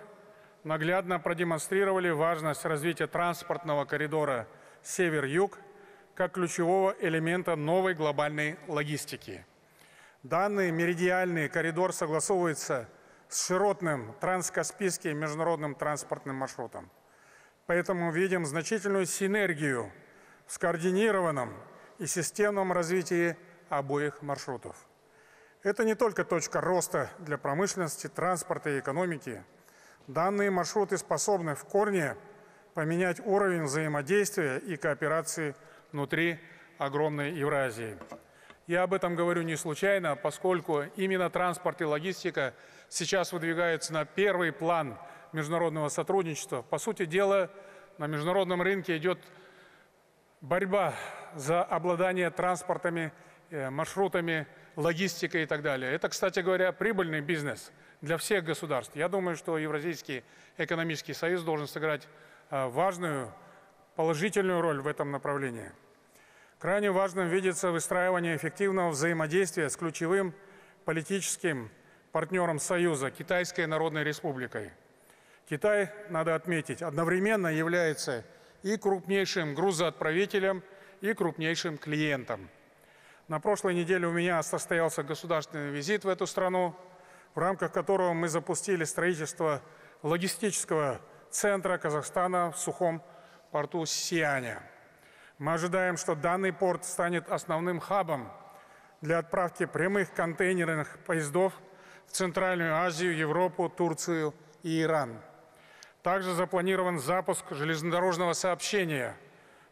Speaker 6: наглядно продемонстрировали важность развития транспортного коридора север-юг – как ключевого элемента новой глобальной логистики. Данный меридиальный коридор согласовывается с широтным транскаспийским международным транспортным маршрутом. Поэтому видим значительную синергию в скоординированном и системном развитии обоих маршрутов. Это не только точка роста для промышленности, транспорта и экономики. Данные маршруты способны в корне поменять уровень взаимодействия и кооперации внутри огромной Евразии. Я об этом говорю не случайно, поскольку именно транспорт и логистика сейчас выдвигаются на первый план международного сотрудничества. По сути дела, на международном рынке идет борьба за обладание транспортами, э, маршрутами, логистикой и так далее. Это, кстати говоря, прибыльный бизнес для всех государств. Я думаю, что Евразийский экономический союз должен сыграть э, важную положительную роль в этом направлении. Крайне важным видится выстраивание эффективного взаимодействия с ключевым политическим партнером Союза – Китайской Народной Республикой. Китай, надо отметить, одновременно является и крупнейшим грузоотправителем, и крупнейшим клиентом. На прошлой неделе у меня состоялся государственный визит в эту страну, в рамках которого мы запустили строительство логистического центра Казахстана в Сухом порту Сианя. Мы ожидаем, что данный порт станет основным хабом для отправки прямых контейнерных поездов в Центральную Азию, Европу, Турцию и Иран. Также запланирован запуск железнодорожного сообщения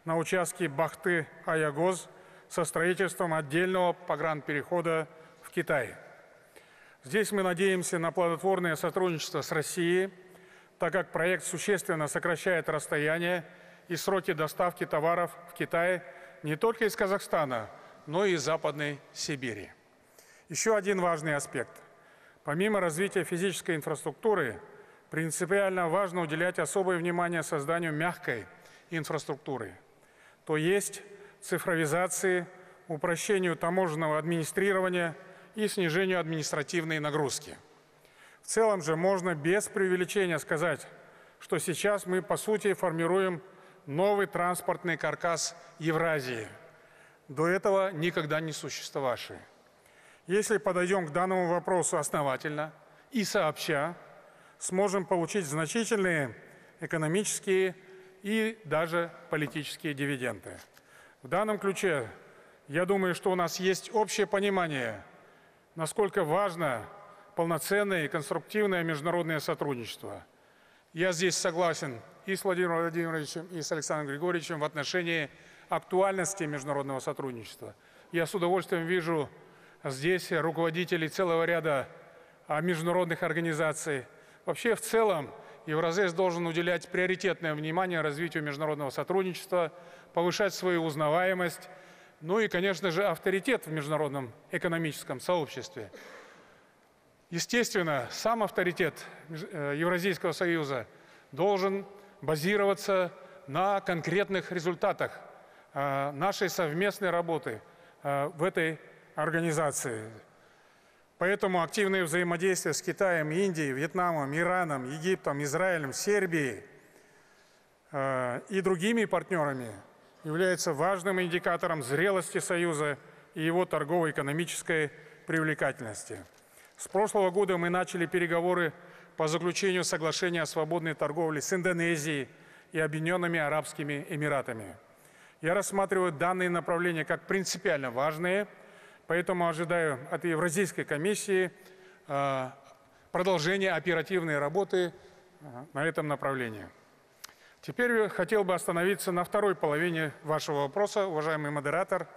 Speaker 6: на участке Бахты-Аягоз со строительством отдельного погранперехода в Китай. Здесь мы надеемся на плодотворное сотрудничество с Россией, так как проект существенно сокращает расстояние и сроки доставки товаров в Китай не только из Казахстана, но и из Западной Сибири. Еще один важный аспект. Помимо развития физической инфраструктуры, принципиально важно уделять особое внимание созданию мягкой инфраструктуры, то есть цифровизации, упрощению таможенного администрирования и снижению административной нагрузки. В целом же можно без преувеличения сказать, что сейчас мы по сути формируем новый транспортный каркас Евразии. до этого никогда не существовавшие. Если подойдем к данному вопросу основательно и сообща, сможем получить значительные экономические и даже политические дивиденды. В данном ключе я думаю, что у нас есть общее понимание, насколько важно полноценное и конструктивное международное сотрудничество. Я здесь согласен и с Владимиром Владимировичем, и с Александром Григорьевичем в отношении актуальности международного сотрудничества. Я с удовольствием вижу здесь руководителей целого ряда а, международных организаций. Вообще, в целом, Евразес должен уделять приоритетное внимание развитию международного сотрудничества, повышать свою узнаваемость, ну и, конечно же, авторитет в международном экономическом сообществе. Естественно, сам авторитет э, Евразийского союза должен базироваться на конкретных результатах э, нашей совместной работы э, в этой организации. Поэтому активное взаимодействие с Китаем, Индией, Вьетнамом, Ираном, Египтом, Израилем, Сербией и другими партнерами является важным индикатором зрелости Союза и его торгово-экономической привлекательности. С прошлого года мы начали переговоры по заключению соглашения о свободной торговле с Индонезией и Объединенными Арабскими Эмиратами. Я рассматриваю данные направления как принципиально важные, поэтому ожидаю от Евразийской комиссии э, продолжения оперативной работы э, на этом направлении. Теперь хотел бы остановиться на второй половине вашего вопроса, уважаемый модератор,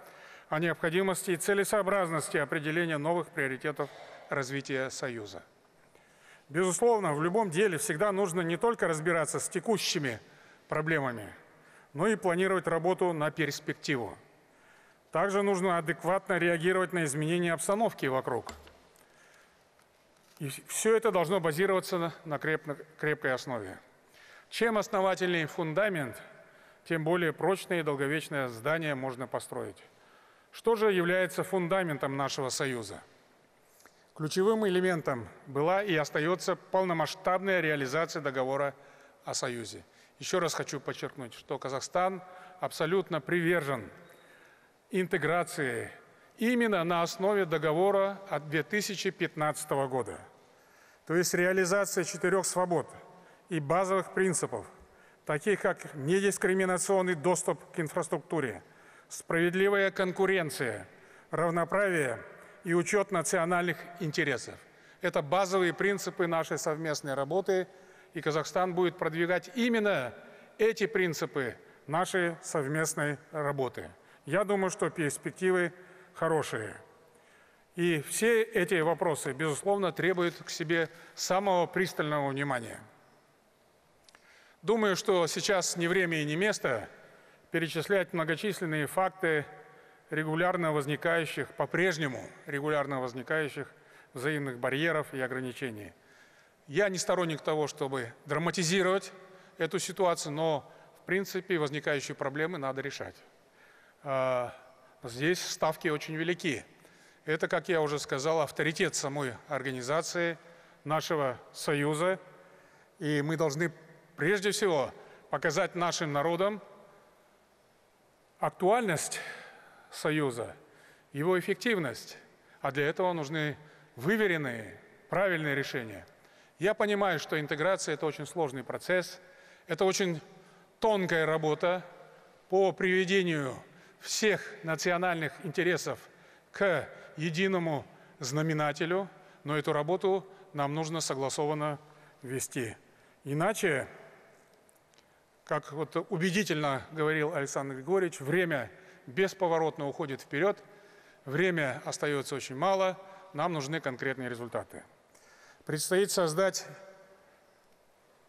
Speaker 6: о необходимости и целесообразности определения новых приоритетов развития Союза. Безусловно, в любом деле всегда нужно не только разбираться с текущими проблемами, но и планировать работу на перспективу. Также нужно адекватно реагировать на изменения обстановки вокруг. И все это должно базироваться на крепкой основе. Чем основательнее фундамент, тем более прочное и долговечное здание можно построить. Что же является фундаментом нашего Союза – Ключевым элементом была и остается полномасштабная реализация договора о Союзе. Еще раз хочу подчеркнуть, что Казахстан абсолютно привержен интеграции именно на основе договора от 2015 года. То есть реализация четырех свобод и базовых принципов, таких как недискриминационный доступ к инфраструктуре, справедливая конкуренция, равноправие – и учет национальных интересов. Это базовые принципы нашей совместной работы, и Казахстан будет продвигать именно эти принципы нашей совместной работы. Я думаю, что перспективы хорошие. И все эти вопросы, безусловно, требуют к себе самого пристального внимания. Думаю, что сейчас не время и не место перечислять многочисленные факты регулярно возникающих, по-прежнему регулярно возникающих взаимных барьеров и ограничений. Я не сторонник того, чтобы драматизировать эту ситуацию, но в принципе возникающие проблемы надо решать. А, здесь ставки очень велики. Это, как я уже сказал, авторитет самой организации, нашего союза. И мы должны прежде всего показать нашим народам актуальность Союза, его эффективность. А для этого нужны выверенные, правильные решения. Я понимаю, что интеграция – это очень сложный процесс, это очень тонкая работа по приведению всех национальных интересов к единому знаменателю, но эту работу нам нужно согласованно вести. Иначе, как вот убедительно говорил Александр Григорьевич, время – бесповоротно уходит вперед, время остается очень мало, нам нужны конкретные результаты. Предстоит создать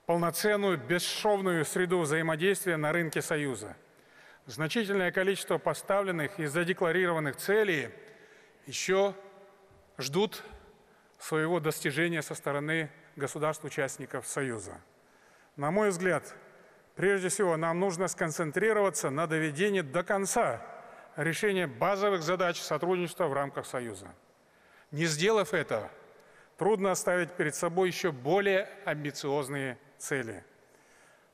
Speaker 6: полноценную, бесшовную среду взаимодействия на рынке Союза. Значительное количество поставленных и задекларированных целей еще ждут своего достижения со стороны государств-участников Союза. На мой взгляд, Прежде всего, нам нужно сконцентрироваться на доведении до конца решения базовых задач сотрудничества в рамках Союза. Не сделав этого, трудно оставить перед собой еще более амбициозные цели.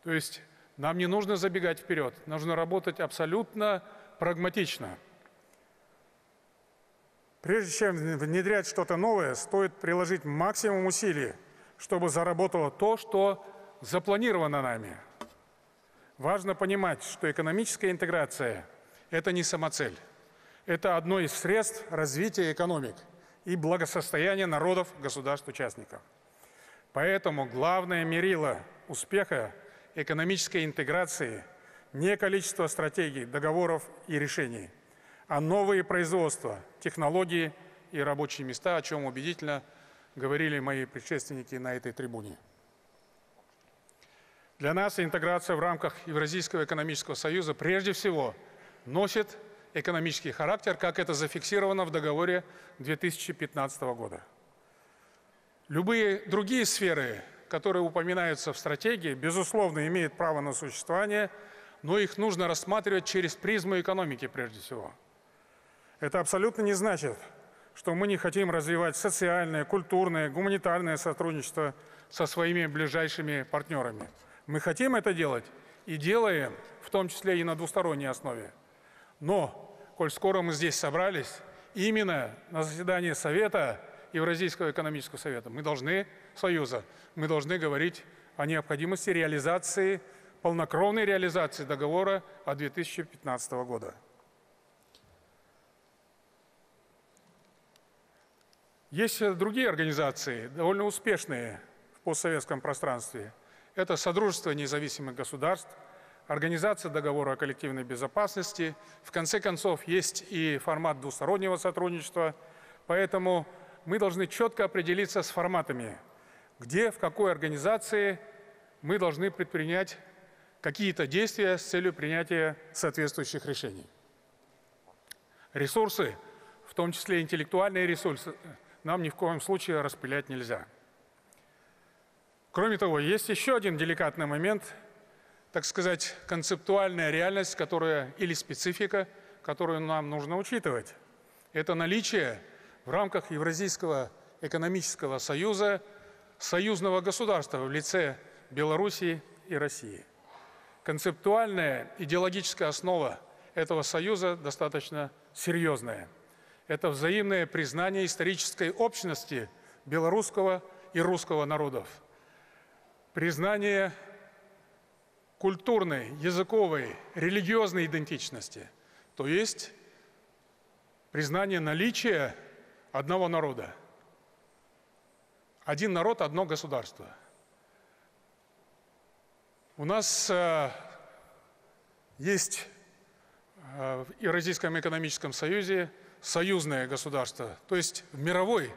Speaker 6: То есть нам не нужно забегать вперед, нужно работать абсолютно прагматично. Прежде чем внедрять что-то новое, стоит приложить максимум усилий, чтобы заработало то, что запланировано нами. Важно понимать, что экономическая интеграция – это не самоцель. Это одно из средств развития экономик и благосостояния народов государств-участников. Поэтому главное мерило успеха экономической интеграции не количество стратегий, договоров и решений – а новые производства, технологии и рабочие места, о чем убедительно говорили мои предшественники на этой трибуне. Для нас интеграция в рамках Евразийского экономического союза прежде всего носит экономический характер, как это зафиксировано в договоре 2015 года. Любые другие сферы, которые упоминаются в стратегии, безусловно, имеют право на существование, но их нужно рассматривать через призму экономики прежде всего – это абсолютно не значит, что мы не хотим развивать социальное, культурное, гуманитарное сотрудничество со своими ближайшими партнерами. Мы хотим это делать и делаем, в том числе и на двусторонней основе. Но, коль скоро мы здесь собрались, именно на заседании Совета, Евразийского экономического совета, мы должны, Союза, мы должны говорить о необходимости реализации, полнокровной реализации договора от 2015 года. Есть другие организации, довольно успешные в постсоветском пространстве. Это Содружество независимых государств, Организация договора о коллективной безопасности. В конце концов, есть и формат двустороннего сотрудничества. Поэтому мы должны четко определиться с форматами, где, в какой организации мы должны предпринять какие-то действия с целью принятия соответствующих решений. Ресурсы, в том числе интеллектуальные ресурсы, нам ни в коем случае распылять нельзя. Кроме того, есть еще один деликатный момент, так сказать, концептуальная реальность, которая или специфика, которую нам нужно учитывать. Это наличие в рамках Евразийского экономического союза союзного государства в лице Белоруссии и России. Концептуальная идеологическая основа этого союза достаточно серьезная – это взаимное признание исторической общности белорусского и русского народов, признание культурной, языковой, религиозной идентичности, то есть признание наличия одного народа. Один народ, одно государство. У нас э, есть э, в Евразийском экономическом союзе союзное государство. То есть в мировой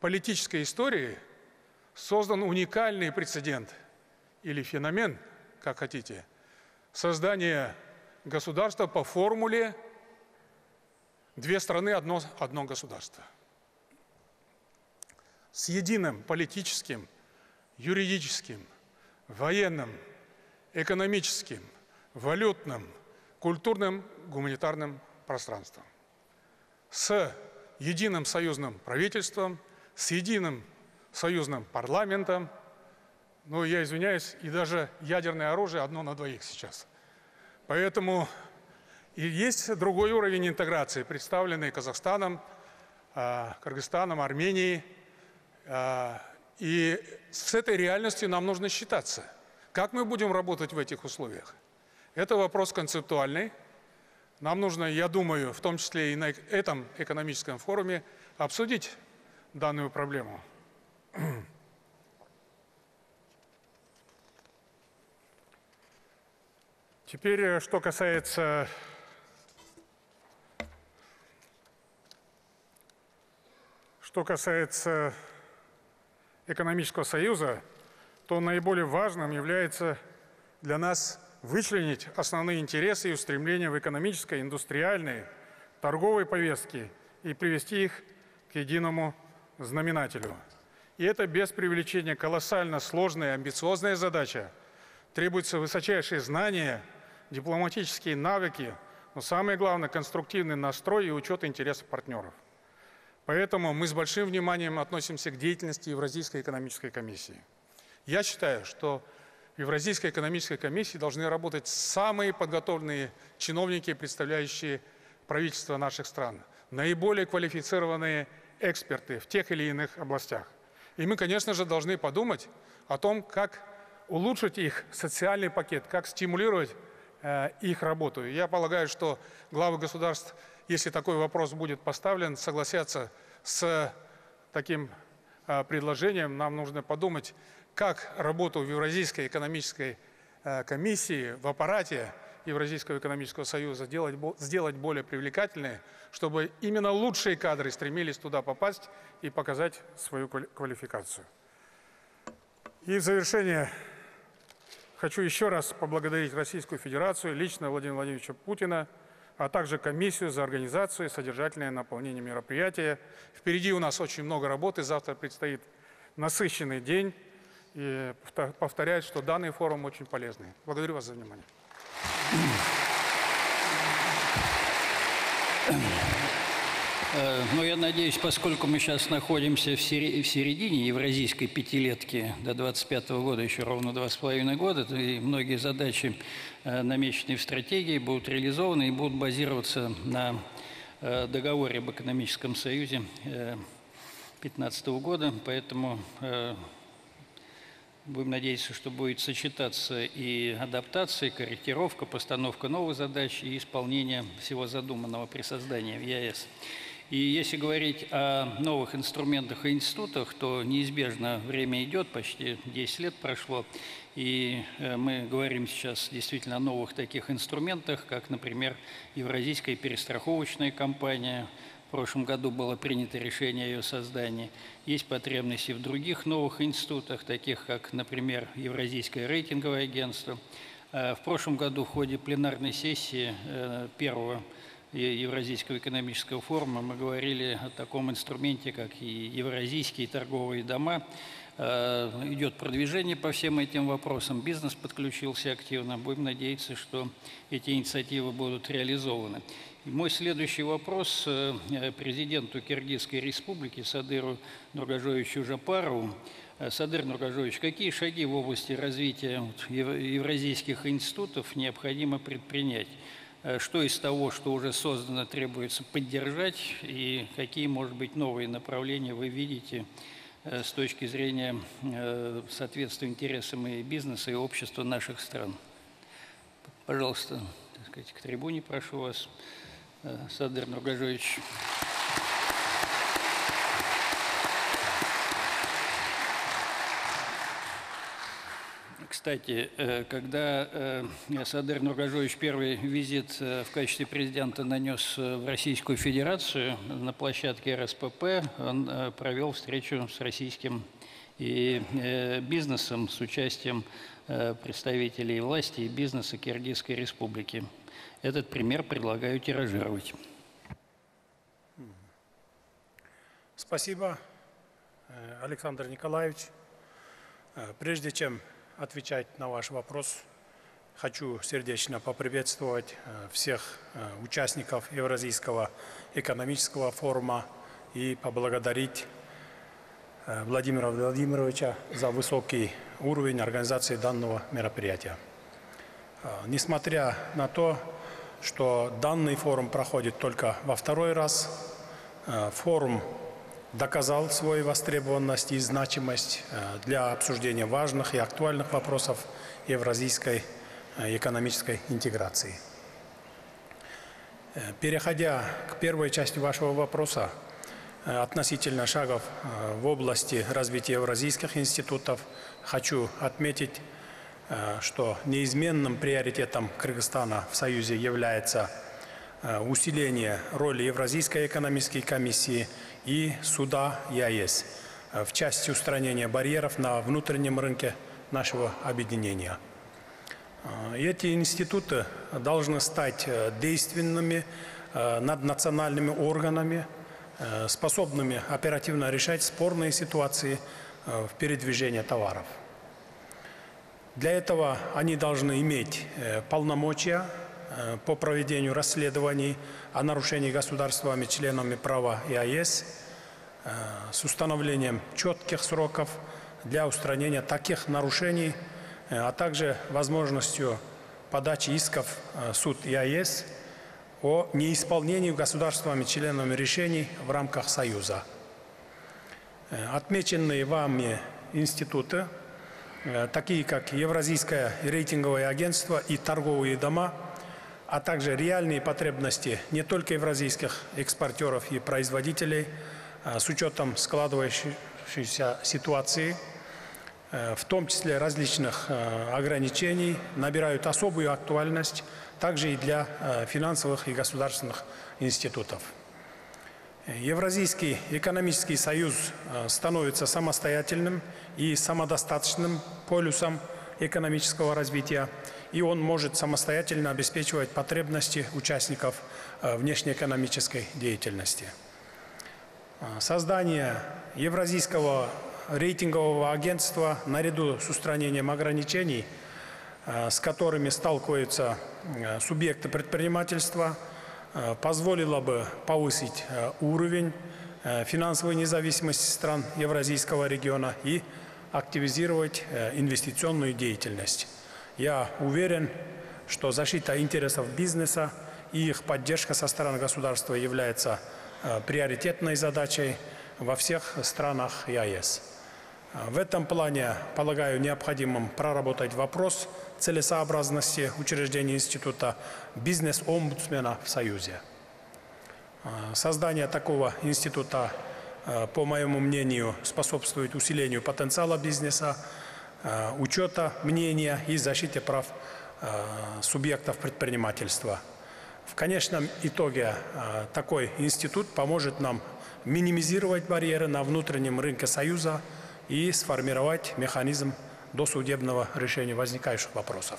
Speaker 6: политической истории создан уникальный прецедент или феномен, как хотите, создание государства по формуле две страны, одно, одно государство. С единым политическим, юридическим, военным, экономическим, валютным, культурным, гуманитарным пространством с единым союзным правительством, с единым союзным парламентом. Ну, я извиняюсь, и даже ядерное оружие одно на двоих сейчас. Поэтому и есть другой уровень интеграции, представленный Казахстаном, а, Кыргызстаном, Арменией. А, и с этой реальностью нам нужно считаться. Как мы будем работать в этих условиях? Это вопрос концептуальный, нам нужно, я думаю, в том числе и на этом экономическом форуме, обсудить данную проблему. [CLEARS THROAT] Теперь, э, что касается что касается экономического союза, то наиболее важным является для нас вычленить основные интересы и устремления в экономической, индустриальной, торговой повестке и привести их к единому знаменателю. И это без привлечения колоссально сложная амбициозная задача. Требуются высочайшие знания, дипломатические навыки, но самое главное – конструктивный настрой и учет интересов партнеров. Поэтому мы с большим вниманием относимся к деятельности Евразийской экономической комиссии. Я считаю, что в Евразийской экономической комиссии должны работать самые подготовленные чиновники, представляющие правительства наших стран. наиболее квалифицированные эксперты в тех или иных областях. И мы, конечно же, должны подумать о том, как улучшить их социальный пакет, как стимулировать э, их работу. Я полагаю, что главы государств, если такой вопрос будет поставлен, согласятся с таким э, предложением. Нам нужно подумать, как работу в Евразийской экономической э, комиссии, в аппарате Евразийского экономического союза делать, сделать более привлекательной, чтобы именно лучшие кадры стремились туда попасть и показать свою квалификацию. И в завершение хочу еще раз поблагодарить Российскую Федерацию, лично Владимира Владимировича Путина, а также комиссию за организацию и содержательное наполнение мероприятия. Впереди у нас очень много работы, завтра предстоит насыщенный день. И повторяю, что данный форум очень полезный. Благодарю вас за внимание.
Speaker 2: Э, Но я надеюсь, поскольку мы сейчас находимся в середине евразийской пятилетки до 25 года, еще ровно два с половиной года, и многие задачи, э, намеченные в стратегии, будут реализованы и будут базироваться на э, договоре об экономическом союзе 2015 года. Поэтому Будем надеяться, что будет сочетаться и адаптация, и корректировка, постановка новых задач и исполнение всего задуманного при создании в ЕАЭС. И если говорить о новых инструментах и институтах, то неизбежно время идет, почти 10 лет прошло, и э, мы говорим сейчас действительно о новых таких инструментах, как, например, Евразийская перестраховочная компания – в прошлом году было принято решение о ее создании. Есть потребности в других новых институтах, таких как, например, Евразийское рейтинговое агентство. Э, в прошлом году в ходе пленарной сессии э, первого Евразийского экономического форума мы говорили о таком инструменте, как и Евразийские торговые дома. Э, идет продвижение по всем этим вопросам, бизнес подключился активно. Будем надеяться, что эти инициативы будут реализованы. Мой следующий вопрос э, президенту Киргизской республики Садыру Нургажовичу Жапарову. Э, Садыр Нургажович, какие шаги в области развития евразийских институтов необходимо предпринять? Э, что из того, что уже создано, требуется поддержать? И какие, может быть, новые направления вы видите с точки зрения соответствия интересам и бизнеса, и общества наших стран? Пожалуйста, так сказать, к трибуне прошу вас. Садыр Нургажович. Кстати, э, когда э, Садыр Нургажович первый визит э, в качестве президента нанес в Российскую Федерацию на площадке РСПП, он провел встречу с российским и бизнесом с участием представителей власти и бизнеса Киргизской Республики. Этот пример предлагаю тиражировать.
Speaker 7: Спасибо, Александр Николаевич. Прежде чем отвечать на ваш вопрос, хочу сердечно поприветствовать э, всех участников Евразийского экономического форума и поблагодарить Владимира Владимировича за высокий уровень организации данного мероприятия. Несмотря на то, что данный форум проходит только во второй раз. Э, форум доказал свою востребованность и значимость э, для обсуждения важных и актуальных вопросов евразийской э, экономической интеграции. Переходя к первой части вашего вопроса относительно шагов в области развития евразийских институтов, хочу отметить Э, что неизменным приоритетом Кыргызстана в Союзе является э, усиление роли Евразийской экономической комиссии и суда ЕАЭС э, в части устранения барьеров на внутреннем рынке нашего объединения. Эти институты должны стать действенными наднациональными органами, способными оперативно решать спорные ситуации в передвижении товаров. Для этого они должны иметь э, полномочия э, по проведению расследований о нарушении государствами членами права ИАЭС э, с установлением четких сроков для устранения таких нарушений, а также возможностью подачи исков суд ИАЭС о неисполнении государствами-членами решений в рамках Союза. Отмеченные вами институты, такие как Евразийское рейтинговое агентство и торговые дома, а также реальные потребности не только евразийских экспортеров и производителей с учетом складывающейся ситуации – Э, в том числе различных э, ограничений, набирают особую актуальность также и для э, финансовых и государственных институтов. Евразийский экономический союз становится самостоятельным и самодостаточным полюсом экономического развития, и он может самостоятельно обеспечивать потребности участников внешнеэкономической деятельности. Создание Евразийского рейтингового агентства наряду с устранением ограничений, э, с которыми сталкиваются э, субъекты предпринимательства, э, позволило бы повысить уровень финансовой независимости стран Евразийского региона и активизировать инвестиционную деятельность. Я уверен, что защита интересов бизнеса и их поддержка со стороны государства является приоритетной задачей во всех странах ЕАЭС. В этом плане, полагаю, необходимым проработать вопрос целесообразности учреждения института бизнес-омбудсмена в Союзе. Создание такого института, по моему мнению, способствует усилению потенциала бизнеса, учета мнения и защите прав субъектов предпринимательства. В конечном итоге такой институт поможет нам минимизировать барьеры на внутреннем рынке Союза, и сформировать механизм досудебного решения возникающих вопросов.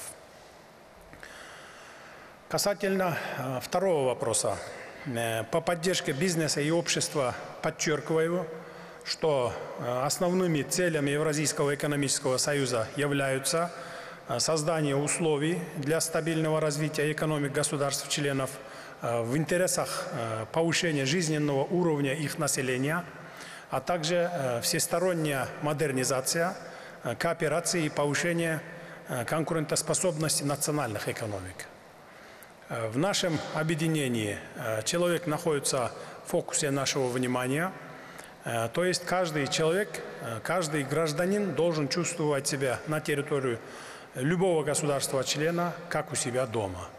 Speaker 7: Касательно э, второго вопроса. Э, по поддержке бизнеса и общества подчеркиваю, что э, основными целями Евразийского экономического союза являются создание условий для стабильного развития экономик государств-членов в интересах повышения жизненного уровня их населения – а также э, всесторонняя модернизация, э, кооперация и повышение э, конкурентоспособности национальных экономик. В нашем объединении человек находится в фокусе нашего внимания, то есть каждый человек, каждый гражданин должен чувствовать себя на территории любого государства-члена, как у себя дома.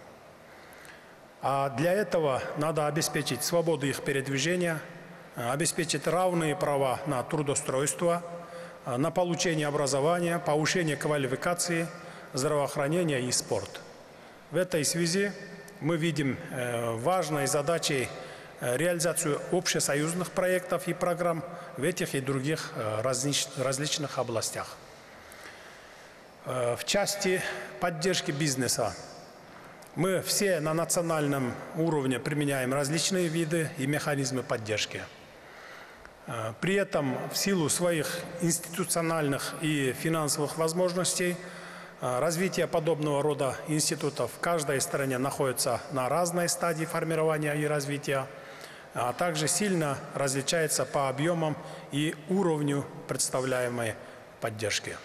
Speaker 7: А для этого надо обеспечить свободу их передвижения – Э, обеспечить равные права на трудоустройство, э, на получение образования, повышение квалификации, здравоохранения и спорт. В этой связи мы видим э, важной задачей реализацию общесоюзных проектов и программ в этих и других различных областях. В части поддержки бизнеса мы все на национальном уровне применяем различные виды и механизмы поддержки. Э, при этом в силу своих институциональных и финансовых возможностей э, развитие подобного рода институтов в каждой стране находится на разной стадии формирования и развития, а также сильно различается по объемам и уровню представляемой поддержки.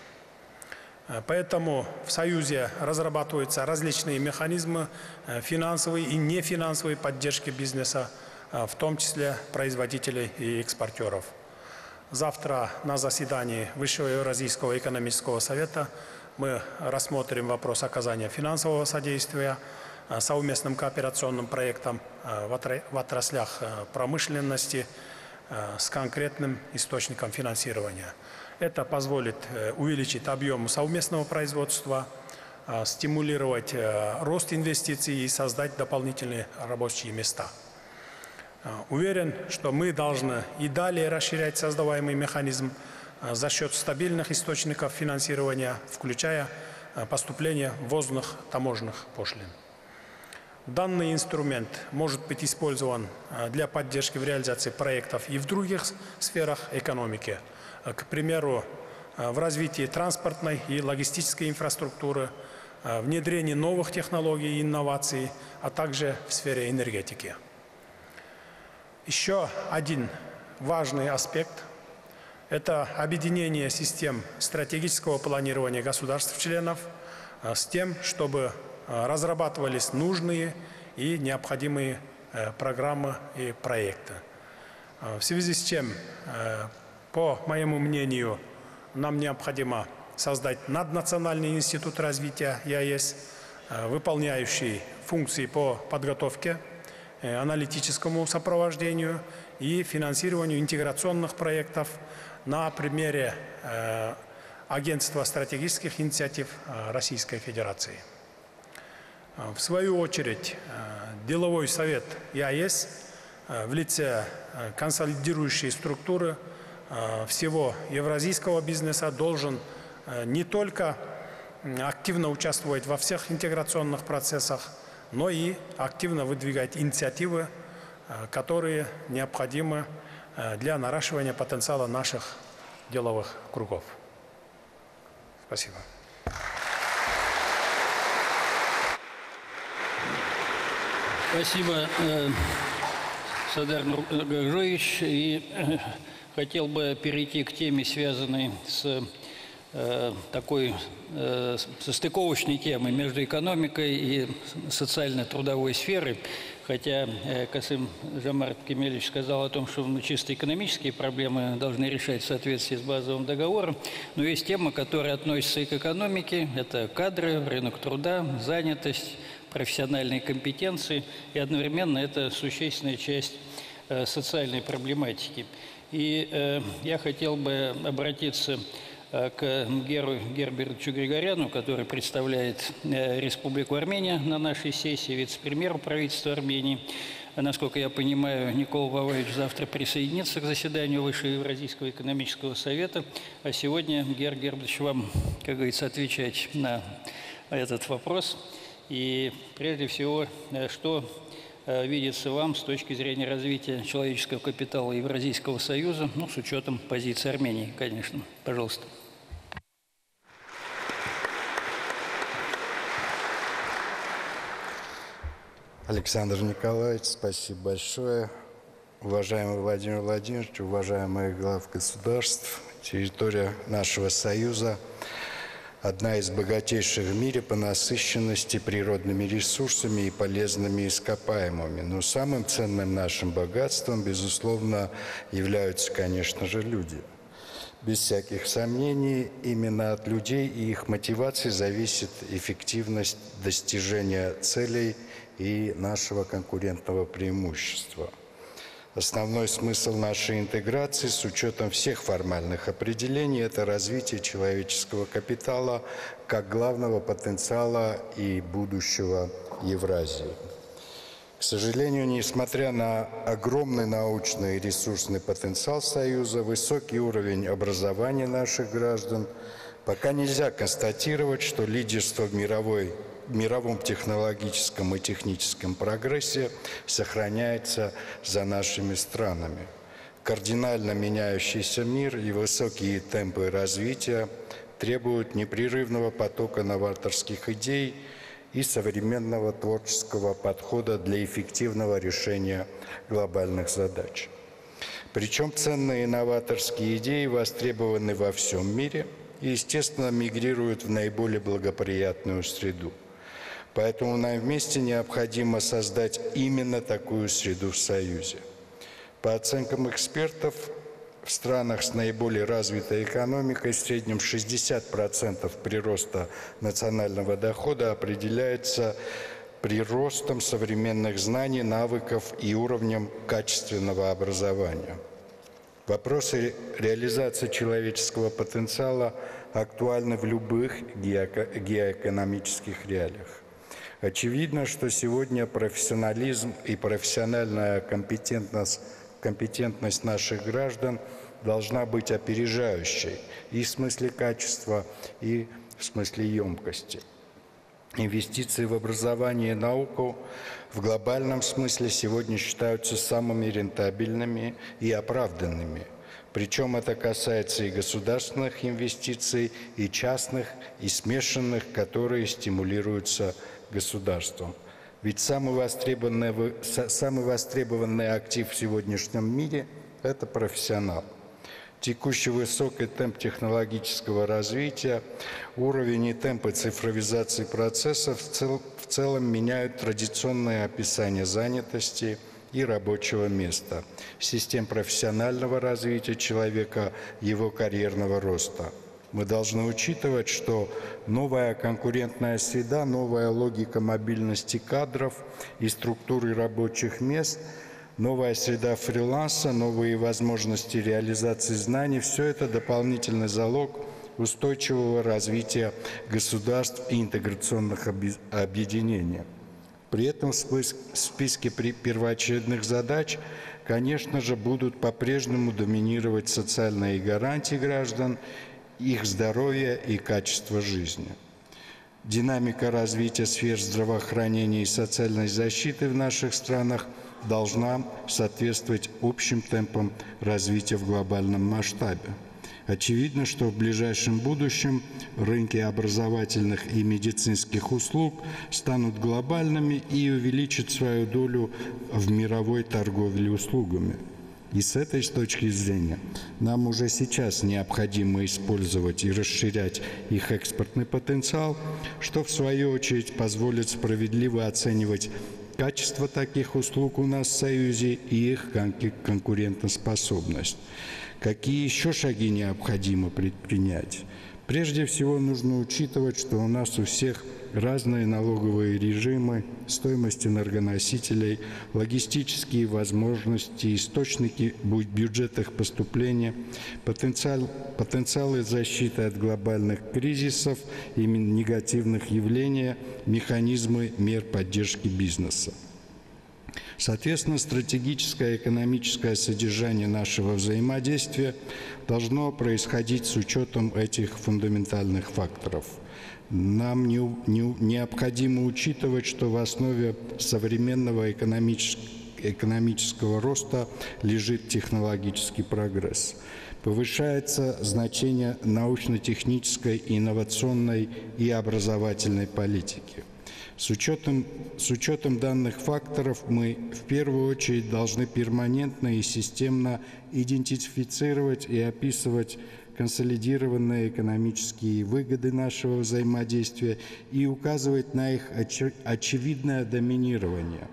Speaker 7: Э, поэтому в Союзе разрабатываются различные механизмы финансовой и нефинансовой поддержки бизнеса, а, в том числе производителей и экспортеров. Завтра на заседании Высшего Евразийского экономического совета мы рассмотрим вопрос оказания финансового содействия совместным кооперационным проектам а, в отраслях промышленности с конкретным источником финансирования. Это позволит э, увеличить объем совместного производства, стимулировать э, рост инвестиций и создать дополнительные рабочие места. Уверен, что мы должны и далее расширять создаваемый механизм за счет стабильных источников финансирования, включая поступление ввозных таможенных пошлин. Данный инструмент может быть использован для поддержки в реализации проектов и в других сферах экономики. К примеру, в развитии транспортной и логистической инфраструктуры, внедрении новых технологий и инноваций, а также в сфере энергетики. Еще один важный аспект – это объединение систем стратегического планирования государств-членов с тем, чтобы разрабатывались нужные и необходимые программы и проекты. В связи с чем, по моему мнению, нам необходимо создать наднациональный институт развития ЯЭС, выполняющий функции по подготовке, аналитическому сопровождению и финансированию интеграционных проектов на примере Агентства стратегических инициатив Российской Федерации. В свою очередь, деловой совет ЯЭС в лице консолидирующей структуры всего евразийского бизнеса должен не только активно участвовать во всех интеграционных процессах, но и активно выдвигать инициативы, которые необходимы для наращивания потенциала наших деловых кругов. Спасибо.
Speaker 2: Спасибо, э, Садар Нургажович. И э, хотел бы перейти к теме, связанной с э, такой э, состыковочной темой между экономикой и социально-трудовой сферой. Хотя э, Касым Жамарт Кемелевич сказал о том, что ну, чисто экономические проблемы должны решать в соответствии с базовым договором, но есть тема, которая относится и к экономике, это кадры, рынок труда, занятость, профессиональные компетенции, и одновременно это существенная часть э, социальной проблематики. И э, я хотел бы обратиться Э, к Геру Гербертовичу Григоряну, который представляет Республику Армения на нашей сессии, вице-премьеру правительства Армении. Насколько я понимаю, Никола Баваевич завтра присоединится к заседанию Высшего Евразийского экономического совета. А сегодня, Гер Гербович, вам, как говорится, отвечать на этот вопрос. И прежде всего, э, что Э, видится вам с точки зрения развития человеческого капитала Евразийского союза, ну, с учетом позиции Армении, конечно. Пожалуйста.
Speaker 8: Александр Николаевич, спасибо большое. Уважаемый Владимир Владимирович, уважаемые глав государств, территория нашего Союза – одна из богатейших в мире по насыщенности природными ресурсами и полезными ископаемыми. Но самым ценным нашим богатством, безусловно, являются, конечно же, люди. Без всяких сомнений, именно от людей и их мотивации зависит эффективность достижения целей и нашего конкурентного преимущества – Основной смысл нашей интеграции с учетом всех формальных определений – это развитие человеческого капитала как главного потенциала и будущего Евразии. К сожалению, несмотря на огромный научный и ресурсный потенциал Союза, высокий уровень образования наших граждан, пока нельзя констатировать, что лидерство в мировой мировом технологическом и техническом прогрессе сохраняется за нашими странами. Кардинально меняющийся мир и высокие темпы развития требуют непрерывного потока новаторских идей и современного творческого подхода для эффективного решения глобальных задач. Причем ценные новаторские идеи востребованы во всем мире и, естественно, мигрируют в наиболее благоприятную среду – Поэтому нам вместе необходимо создать именно такую среду в Союзе. По оценкам экспертов, в странах с наиболее развитой экономикой в среднем 60% прироста национального дохода определяется приростом современных знаний, навыков и уровнем качественного образования. Вопросы реализации человеческого потенциала актуальны в любых геоэкономических реалиях. Очевидно, что сегодня профессионализм и профессиональная компетентность, компетентность наших граждан должна быть опережающей и в смысле качества, и в смысле емкости. Инвестиции в образование и науку в глобальном смысле сегодня считаются самыми рентабельными и оправданными. Причем это касается и государственных инвестиций, и частных, и смешанных, которые стимулируются государством. Ведь самый востребованный, самый востребованный актив в сегодняшнем мире – это профессионал. Текущий высокий темп технологического развития, уровень и темпы цифровизации процессов в, цел, в целом меняют традиционное описание занятости и рабочего места, систем профессионального развития человека, его карьерного роста. Мы должны учитывать, что новая конкурентная среда, новая логика мобильности кадров и структуры рабочих мест – новая среда фриланса, новые возможности реализации знаний – все это дополнительный залог устойчивого развития государств и интеграционных объединений. При этом в списке первоочередных задач, конечно же, будут по-прежнему доминировать социальные гарантии граждан, их здоровье и качество жизни. Динамика развития сфер здравоохранения и социальной защиты в наших странах – должна соответствовать общим темпам развития в глобальном масштабе. Очевидно, что в ближайшем будущем рынки образовательных и медицинских услуг станут глобальными и увеличат свою долю в мировой торговле услугами. И с этой точки зрения нам уже сейчас необходимо использовать и расширять их экспортный потенциал, что в свою очередь позволит справедливо оценивать качество таких услуг у нас в Союзе и их конкурентоспособность. Какие еще шаги необходимо предпринять? Прежде всего нужно учитывать, что у нас у всех разные налоговые режимы, стоимость энергоносителей, логистические возможности, источники бюджетных поступления, потенциал, потенциалы защиты от глобальных кризисов и негативных явлений, механизмы мер поддержки бизнеса. Соответственно, стратегическое экономическое содержание нашего взаимодействия должно происходить с учетом этих фундаментальных факторов. Нам не, не, необходимо учитывать, что в основе современного экономического экономического роста лежит технологический прогресс. Повышается значение научно-технической, инновационной и образовательной политики. С учетом, с учетом данных факторов мы в первую очередь должны перманентно и системно идентифицировать и описывать консолидированные экономические выгоды нашего взаимодействия и указывать на их оч очевидное доминирование.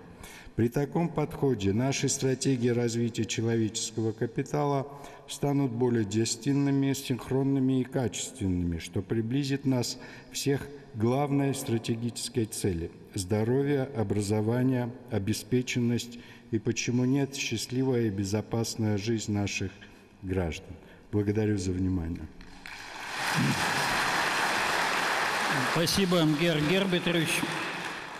Speaker 8: При таком подходе наши стратегии развития человеческого капитала станут более действенными, синхронными и качественными, что приблизит нас всех главной стратегической цели – здоровье, образование, обеспеченность и, почему нет, счастливая и безопасная жизнь наших граждан. Благодарю за внимание.
Speaker 2: Спасибо, Гер Гербетович.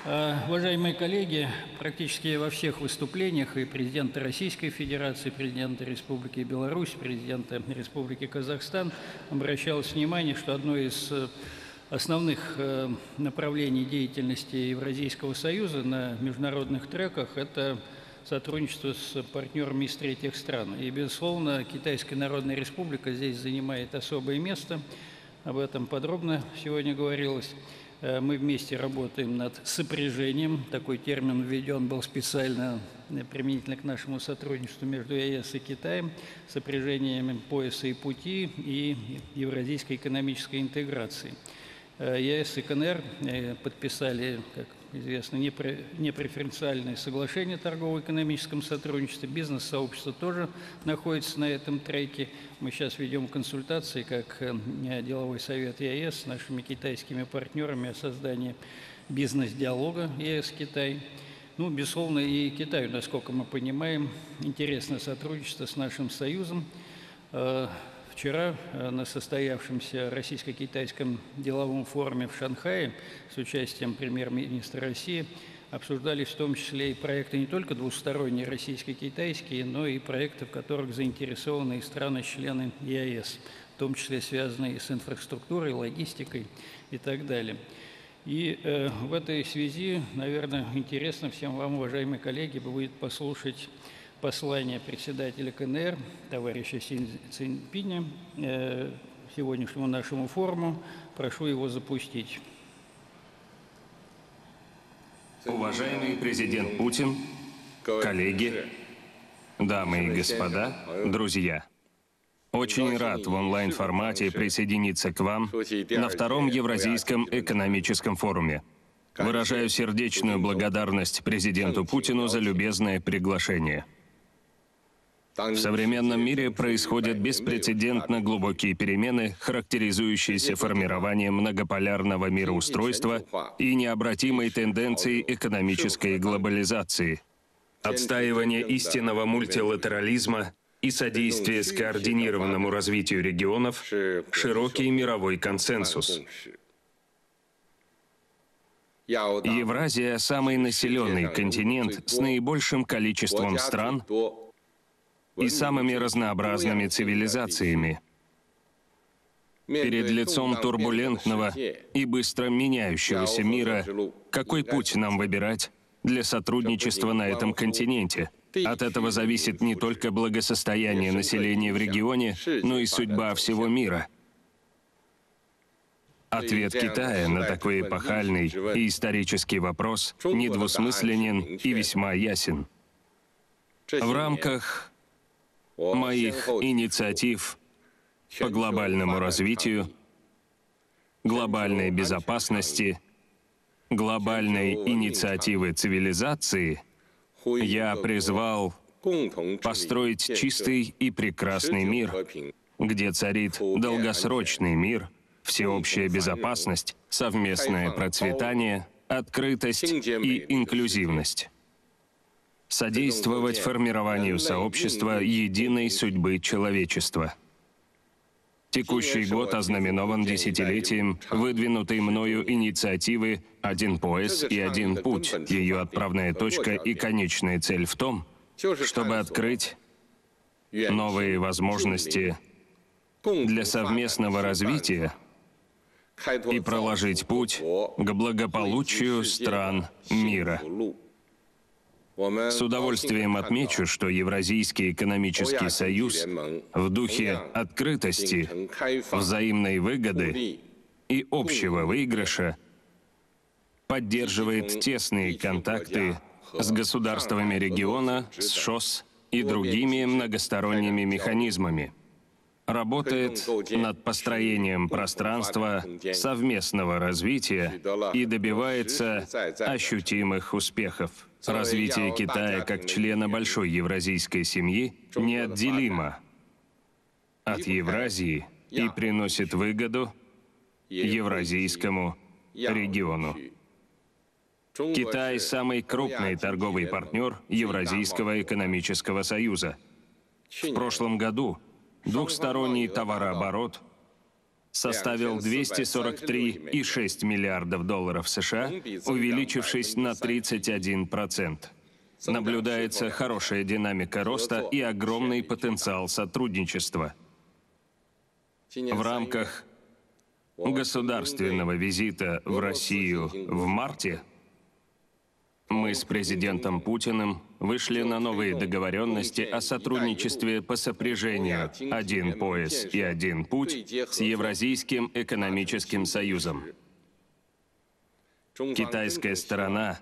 Speaker 2: Э, уважаемые коллеги, практически во всех выступлениях и президента Российской Федерации, президента Республики Беларусь, президента Республики Казахстан обращалось внимание, что одно из э, основных э, направлений деятельности Евразийского союза на международных треках – это сотрудничество с партнерами из третьих стран. И, безусловно, Китайская Народная Республика здесь занимает особое место. Об этом подробно сегодня говорилось. Э, мы вместе работаем над сопряжением. Такой термин введен был специально э, применительно к нашему сотрудничеству между ЕС и Китаем, сопряжением пояса и пути и евразийской экономической интеграции – Э, ЕС и КНР подписали, как известно, непреференциальное соглашение о торгово-экономическом сотрудничестве. Бизнес-сообщество тоже находится на этом треке. Мы сейчас ведем консультации, как э, деловой совет ЕС с нашими китайскими партнерами о создании бизнес-диалога ЕС-Китай. Ну, безусловно, и Китаю, насколько мы понимаем, интересно сотрудничество с нашим союзом. Вчера э, на состоявшемся российско-китайском деловом форуме в Шанхае с участием премьер-министра России обсуждались в том числе и проекты не только двусторонние российско-китайские, но и проекты, в которых заинтересованы и страны-члены ЕАЭС, в том числе связанные с инфраструктурой, логистикой и так далее. И э, в этой связи, наверное, интересно всем вам, уважаемые коллеги, будет послушать послание председателя КНР, товарища Син э, сегодняшнему нашему форуму. Прошу его запустить.
Speaker 9: Уважаемый президент Путин, коллеги, дамы и господа, друзья. Очень рад в онлайн-формате присоединиться к вам на втором Евразийском экономическом форуме. Выражаю сердечную благодарность президенту Путину за любезное приглашение. В современном мире происходят беспрецедентно глубокие перемены, характеризующиеся формированием многополярного мироустройства и необратимой тенденцией экономической глобализации. Отстаивание истинного мультилатерализма и содействие скоординированному развитию регионов – широкий мировой консенсус. Евразия – самый населенный континент с наибольшим количеством стран и самыми разнообразными цивилизациями. Перед лицом турбулентного и быстро меняющегося мира, какой путь нам выбирать для сотрудничества на этом континенте? От этого зависит не только благосостояние населения в регионе, но и судьба всего мира. Ответ Китая на такой эпохальный и исторический вопрос недвусмысленен и весьма ясен. В рамках моих инициатив по глобальному развитию, глобальной безопасности, глобальной инициативы цивилизации, я призвал построить чистый и прекрасный мир, где царит долгосрочный мир, всеобщая безопасность, совместное процветание, открытость и инклюзивность содействовать формированию сообщества единой судьбы человечества. Текущий год ознаменован десятилетием выдвинутой мною инициативы «Один пояс и один путь». Ее отправная точка и конечная цель в том, чтобы открыть новые возможности для совместного развития и проложить путь к благополучию стран мира. С удовольствием отмечу, что Евразийский экономический союз в духе открытости, взаимной выгоды и общего выигрыша поддерживает тесные контакты с государствами региона, с ШОС и другими многосторонними механизмами. Работает над построением пространства совместного развития и добивается ощутимых успехов. Развитие Китая как члена большой евразийской семьи неотделимо от Евразии и приносит выгоду евразийскому региону. Китай – самый крупный торговый партнер Евразийского экономического союза. В прошлом году двухсторонний товарооборот составил 243,6 миллиардов долларов США, увеличившись на 31%. Наблюдается хорошая динамика роста и огромный потенциал сотрудничества. В рамках государственного визита в Россию в марте мы с президентом Путиным вышли на новые договоренности о сотрудничестве по сопряжению «Один пояс и один путь» с Евразийским экономическим союзом. Китайская сторона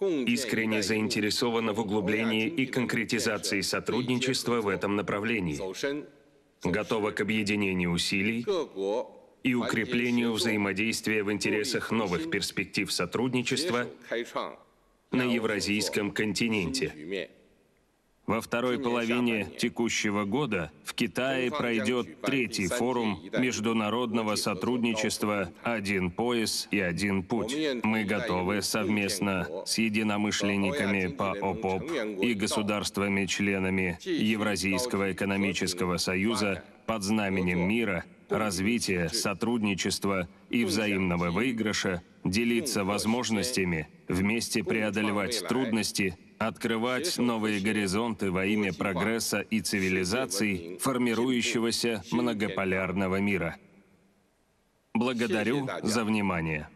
Speaker 9: искренне заинтересована в углублении и конкретизации сотрудничества в этом направлении, готова к объединению усилий и укреплению взаимодействия в интересах новых перспектив сотрудничества на Евразийском континенте. Во второй половине текущего года в Китае пройдет третий форум международного сотрудничества «Один пояс и один путь». Мы готовы совместно с единомышленниками по ОПОП и государствами-членами Евразийского экономического союза под знаменем мира, развития, сотрудничества и взаимного выигрыша делиться возможностями, вместе преодолевать трудности, открывать новые горизонты во имя прогресса и цивилизаций формирующегося многополярного мира. Благодарю за внимание.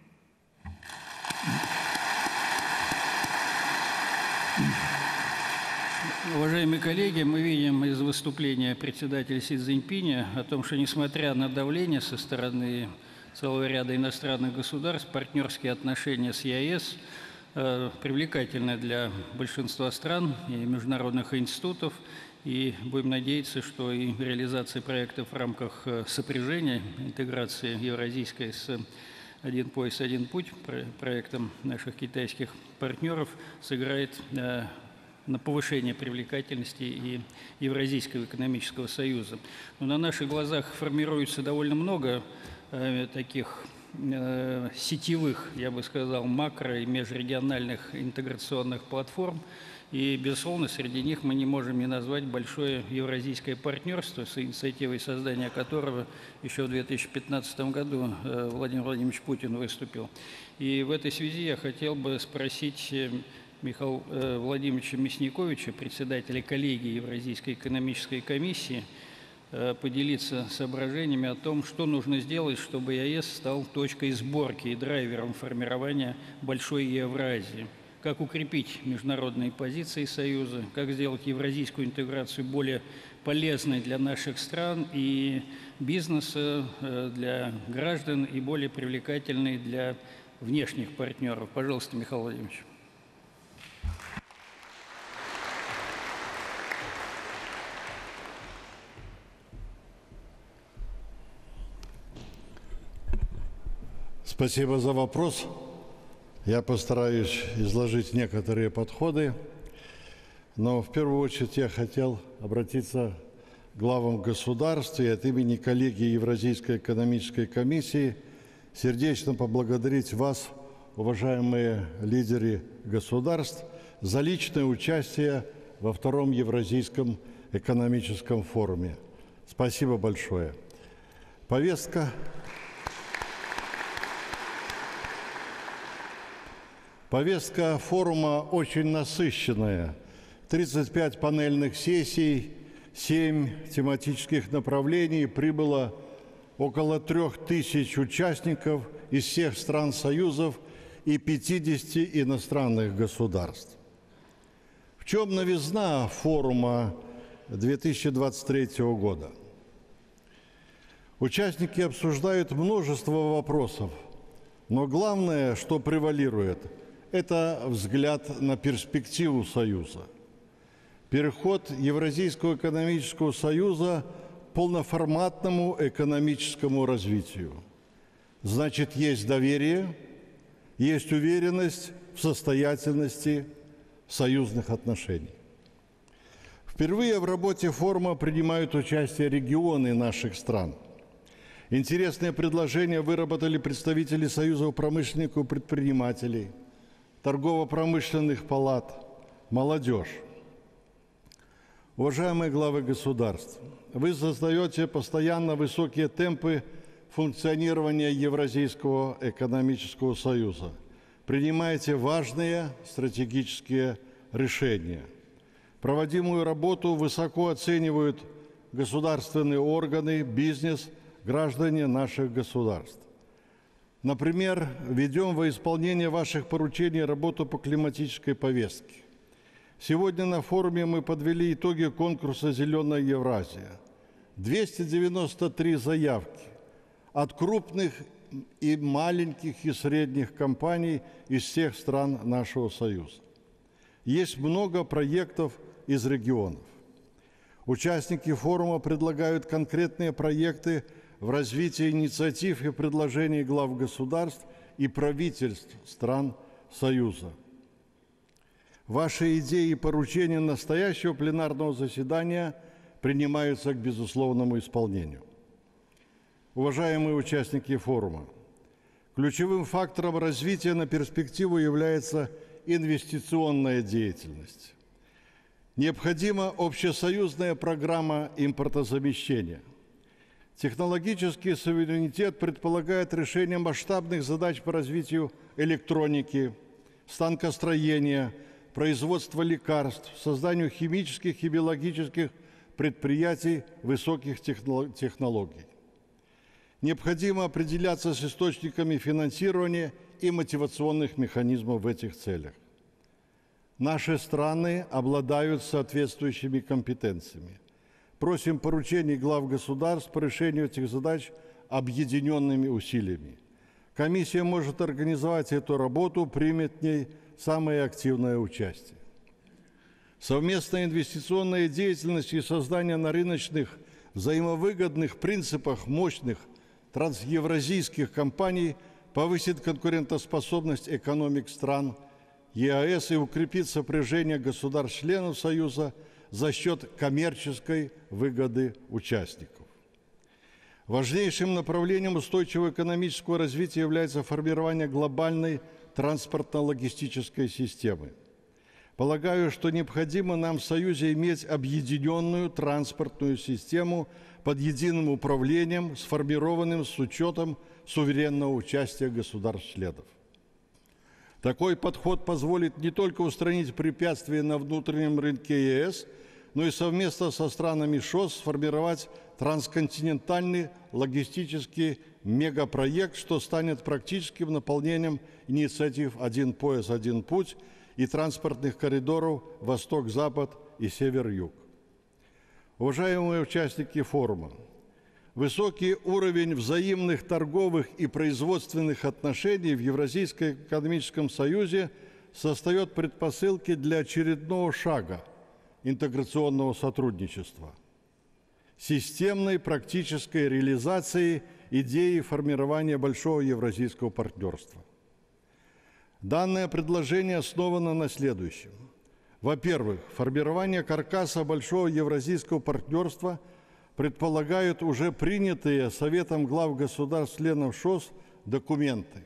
Speaker 2: Уважаемые коллеги, мы видим из выступления председателя Си Цзиньпиня о том, что несмотря на давление со стороны целого ряда иностранных государств, партнерские отношения с ЕАЭС э, привлекательны для большинства стран и международных институтов. И будем надеяться, что и реализация проектов в рамках э, сопряжения, интеграции евразийской с «Один пояс, один путь» проектом наших китайских партнеров сыграет э, на повышение привлекательности и Евразийского экономического союза. Но на наших глазах формируется довольно много э, таких э, сетевых, я бы сказал, макро- и межрегиональных интеграционных платформ. И, безусловно, среди них мы не можем не назвать большое евразийское партнерство, с инициативой создания которого еще в 2015 году э, Владимир Владимирович Путин выступил. И в этой связи я хотел бы спросить э, Михаила э, Владимировича Мясниковича, председателя коллегии Евразийской экономической комиссии, э, поделиться соображениями о том, что нужно сделать, чтобы ЕАЭС стал точкой сборки и драйвером формирования большой Евразии. Как укрепить международные позиции Союза, как сделать евразийскую интеграцию более полезной для наших стран и бизнеса, э, для граждан и более привлекательной для внешних партнеров. Пожалуйста, Михаил Владимирович.
Speaker 10: Спасибо за вопрос. Я постараюсь изложить некоторые подходы. Но в первую очередь я хотел обратиться к главам государств и от имени коллегии Евразийской экономической комиссии сердечно поблагодарить вас, уважаемые лидеры государств, за личное участие во втором Евразийском экономическом форуме. Спасибо большое. Повестка Повестка форума очень насыщенная. 35 панельных сессий, 7 тематических направлений, прибыло около трех тысяч участников из всех стран Союзов и 50 иностранных государств. В чем новизна форума 2023 года? Участники обсуждают множество вопросов, но главное, что превалирует – это взгляд на перспективу Союза. Переход Евразийского экономического союза к полноформатному экономическому развитию. Значит, есть доверие, есть уверенность в состоятельности союзных отношений. Впервые в работе форума принимают участие регионы наших стран. Интересные предложения выработали представители Союзов промышленников и предпринимателей – торгово-промышленных палат, молодежь. Уважаемые главы государств, вы создаете постоянно высокие темпы функционирования Евразийского экономического союза, принимаете важные стратегические решения. Проводимую работу высоко оценивают государственные органы, бизнес, граждане наших государств. Например, ведем во исполнение ваших поручений работу по климатической повестке. Сегодня на форуме мы подвели итоги конкурса «Зеленая Евразия». 293 заявки от крупных и маленьких и средних компаний из всех стран нашего Союза. Есть много проектов из регионов. Участники форума предлагают конкретные проекты – в развитии инициатив и предложений глав государств и правительств стран Союза. Ваши идеи и поручения настоящего пленарного заседания принимаются к безусловному исполнению. Уважаемые участники форума, ключевым фактором развития на перспективу является инвестиционная деятельность. Необходима общесоюзная программа импортозамещения – Технологический суверенитет предполагает решение масштабных задач по развитию электроники, станкостроения, производства лекарств, созданию химических и биологических предприятий высоких технологий. Необходимо определяться с источниками финансирования и мотивационных механизмов в этих целях. Наши страны обладают соответствующими компетенциями – Просим поручений глав государств по решению этих задач объединенными усилиями. Комиссия может организовать эту работу, примет в ней самое активное участие. Совместная инвестиционная деятельность и создание на рыночных взаимовыгодных принципах мощных трансевразийских компаний повысит конкурентоспособность экономик стран ЕАЭС и укрепит сопряжение государств-членов Союза за счет коммерческой выгоды участников. Важнейшим направлением устойчивого экономического развития является формирование глобальной транспортно-логистической системы. Полагаю, что необходимо нам в Союзе иметь объединенную транспортную систему под единым управлением, сформированным с учетом суверенного участия государств-членов. Такой подход позволит не только устранить препятствия на внутреннем рынке ЕС, но и совместно со странами ШОС сформировать трансконтинентальный логистический мегапроект, что станет практическим наполнением инициатив «Один пояс, один путь» и транспортных коридоров Восток-Запад и Север-Юг. Уважаемые участники форума, высокий уровень взаимных торговых и производственных отношений в Евразийском экономическом союзе создает предпосылки для очередного шага интеграционного сотрудничества – системной практической реализации идеи формирования большого евразийского партнерства. Данное предложение основано на следующем. Во-первых, формирование каркаса большого евразийского партнерства предполагает уже принятые Советом глав государств-членов ШОС документы.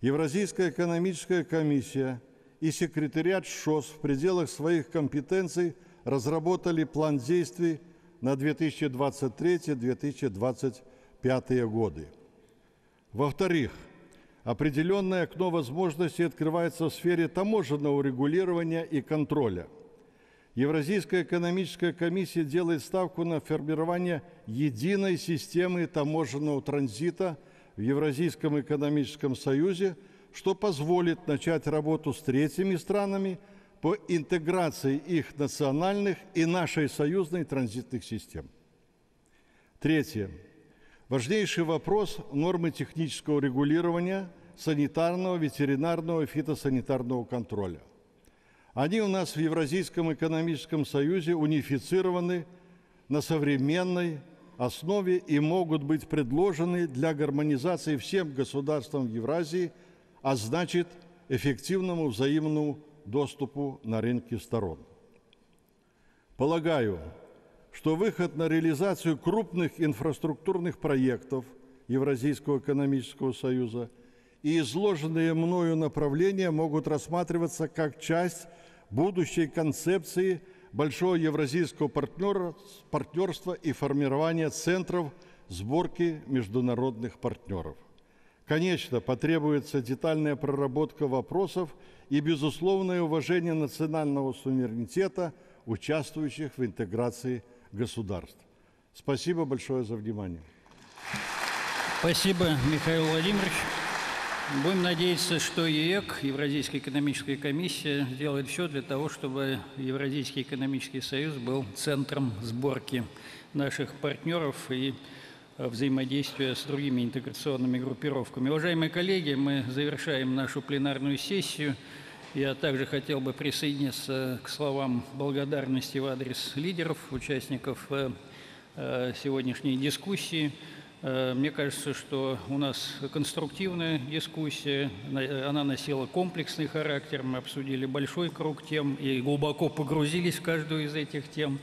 Speaker 10: Евразийская экономическая комиссия и секретариат ШОС в пределах своих компетенций разработали план действий на 2023-2025 годы. Во-вторых, определенное окно возможностей открывается в сфере таможенного регулирования и контроля. Евразийская экономическая комиссия делает ставку на формирование единой системы таможенного транзита в Евразийском экономическом союзе, что позволит начать работу с третьими странами по интеграции их национальных и нашей союзной транзитных систем. Третье. Важнейший вопрос – нормы технического регулирования, санитарного, ветеринарного и фитосанитарного контроля. Они у нас в Евразийском экономическом союзе унифицированы на современной основе и могут быть предложены для гармонизации всем государствам Евразии, а значит эффективному взаимному доступу на рынке сторон. Полагаю, что выход на реализацию крупных инфраструктурных проектов Евразийского экономического союза и изложенные мною направления могут рассматриваться как часть будущей концепции большого евразийского партнерства и формирования центров сборки международных партнеров. Конечно, потребуется детальная проработка вопросов и безусловное уважение национального суверенитета, участвующих в интеграции государств. Спасибо большое за внимание.
Speaker 2: Спасибо, Михаил Владимирович. Будем надеяться, что ЕЭК, Евразийская экономическая комиссия, сделает все для того, чтобы Евразийский экономический союз был центром сборки наших партнеров и взаимодействия с другими интеграционными группировками. Уважаемые коллеги, мы завершаем нашу пленарную сессию. Я также хотел бы присоединиться к словам благодарности в адрес лидеров, участников э, э, сегодняшней дискуссии. Э, мне кажется, что у нас конструктивная дискуссия, она носила комплексный характер, мы обсудили большой круг тем и глубоко погрузились в каждую из этих тем.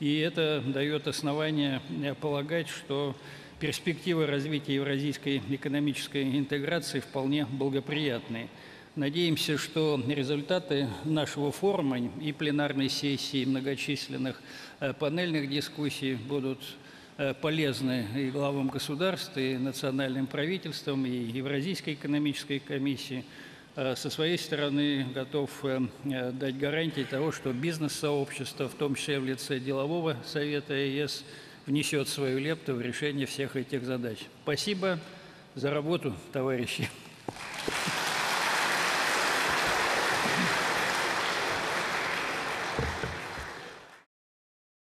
Speaker 2: И это дает основание полагать, что перспективы развития евразийской экономической интеграции вполне благоприятные – Надеемся, что результаты нашего форума и пленарной сессии, и многочисленных э, панельных дискуссий будут э, полезны и главам государств, и национальным правительствам, и Евразийской экономической комиссии. Э, со своей стороны готов дать гарантии того, что бизнес-сообщество, в том числе в лице делового совета ЕС, внесет свою лепту в решение всех этих задач. Спасибо за работу, товарищи. Thank you.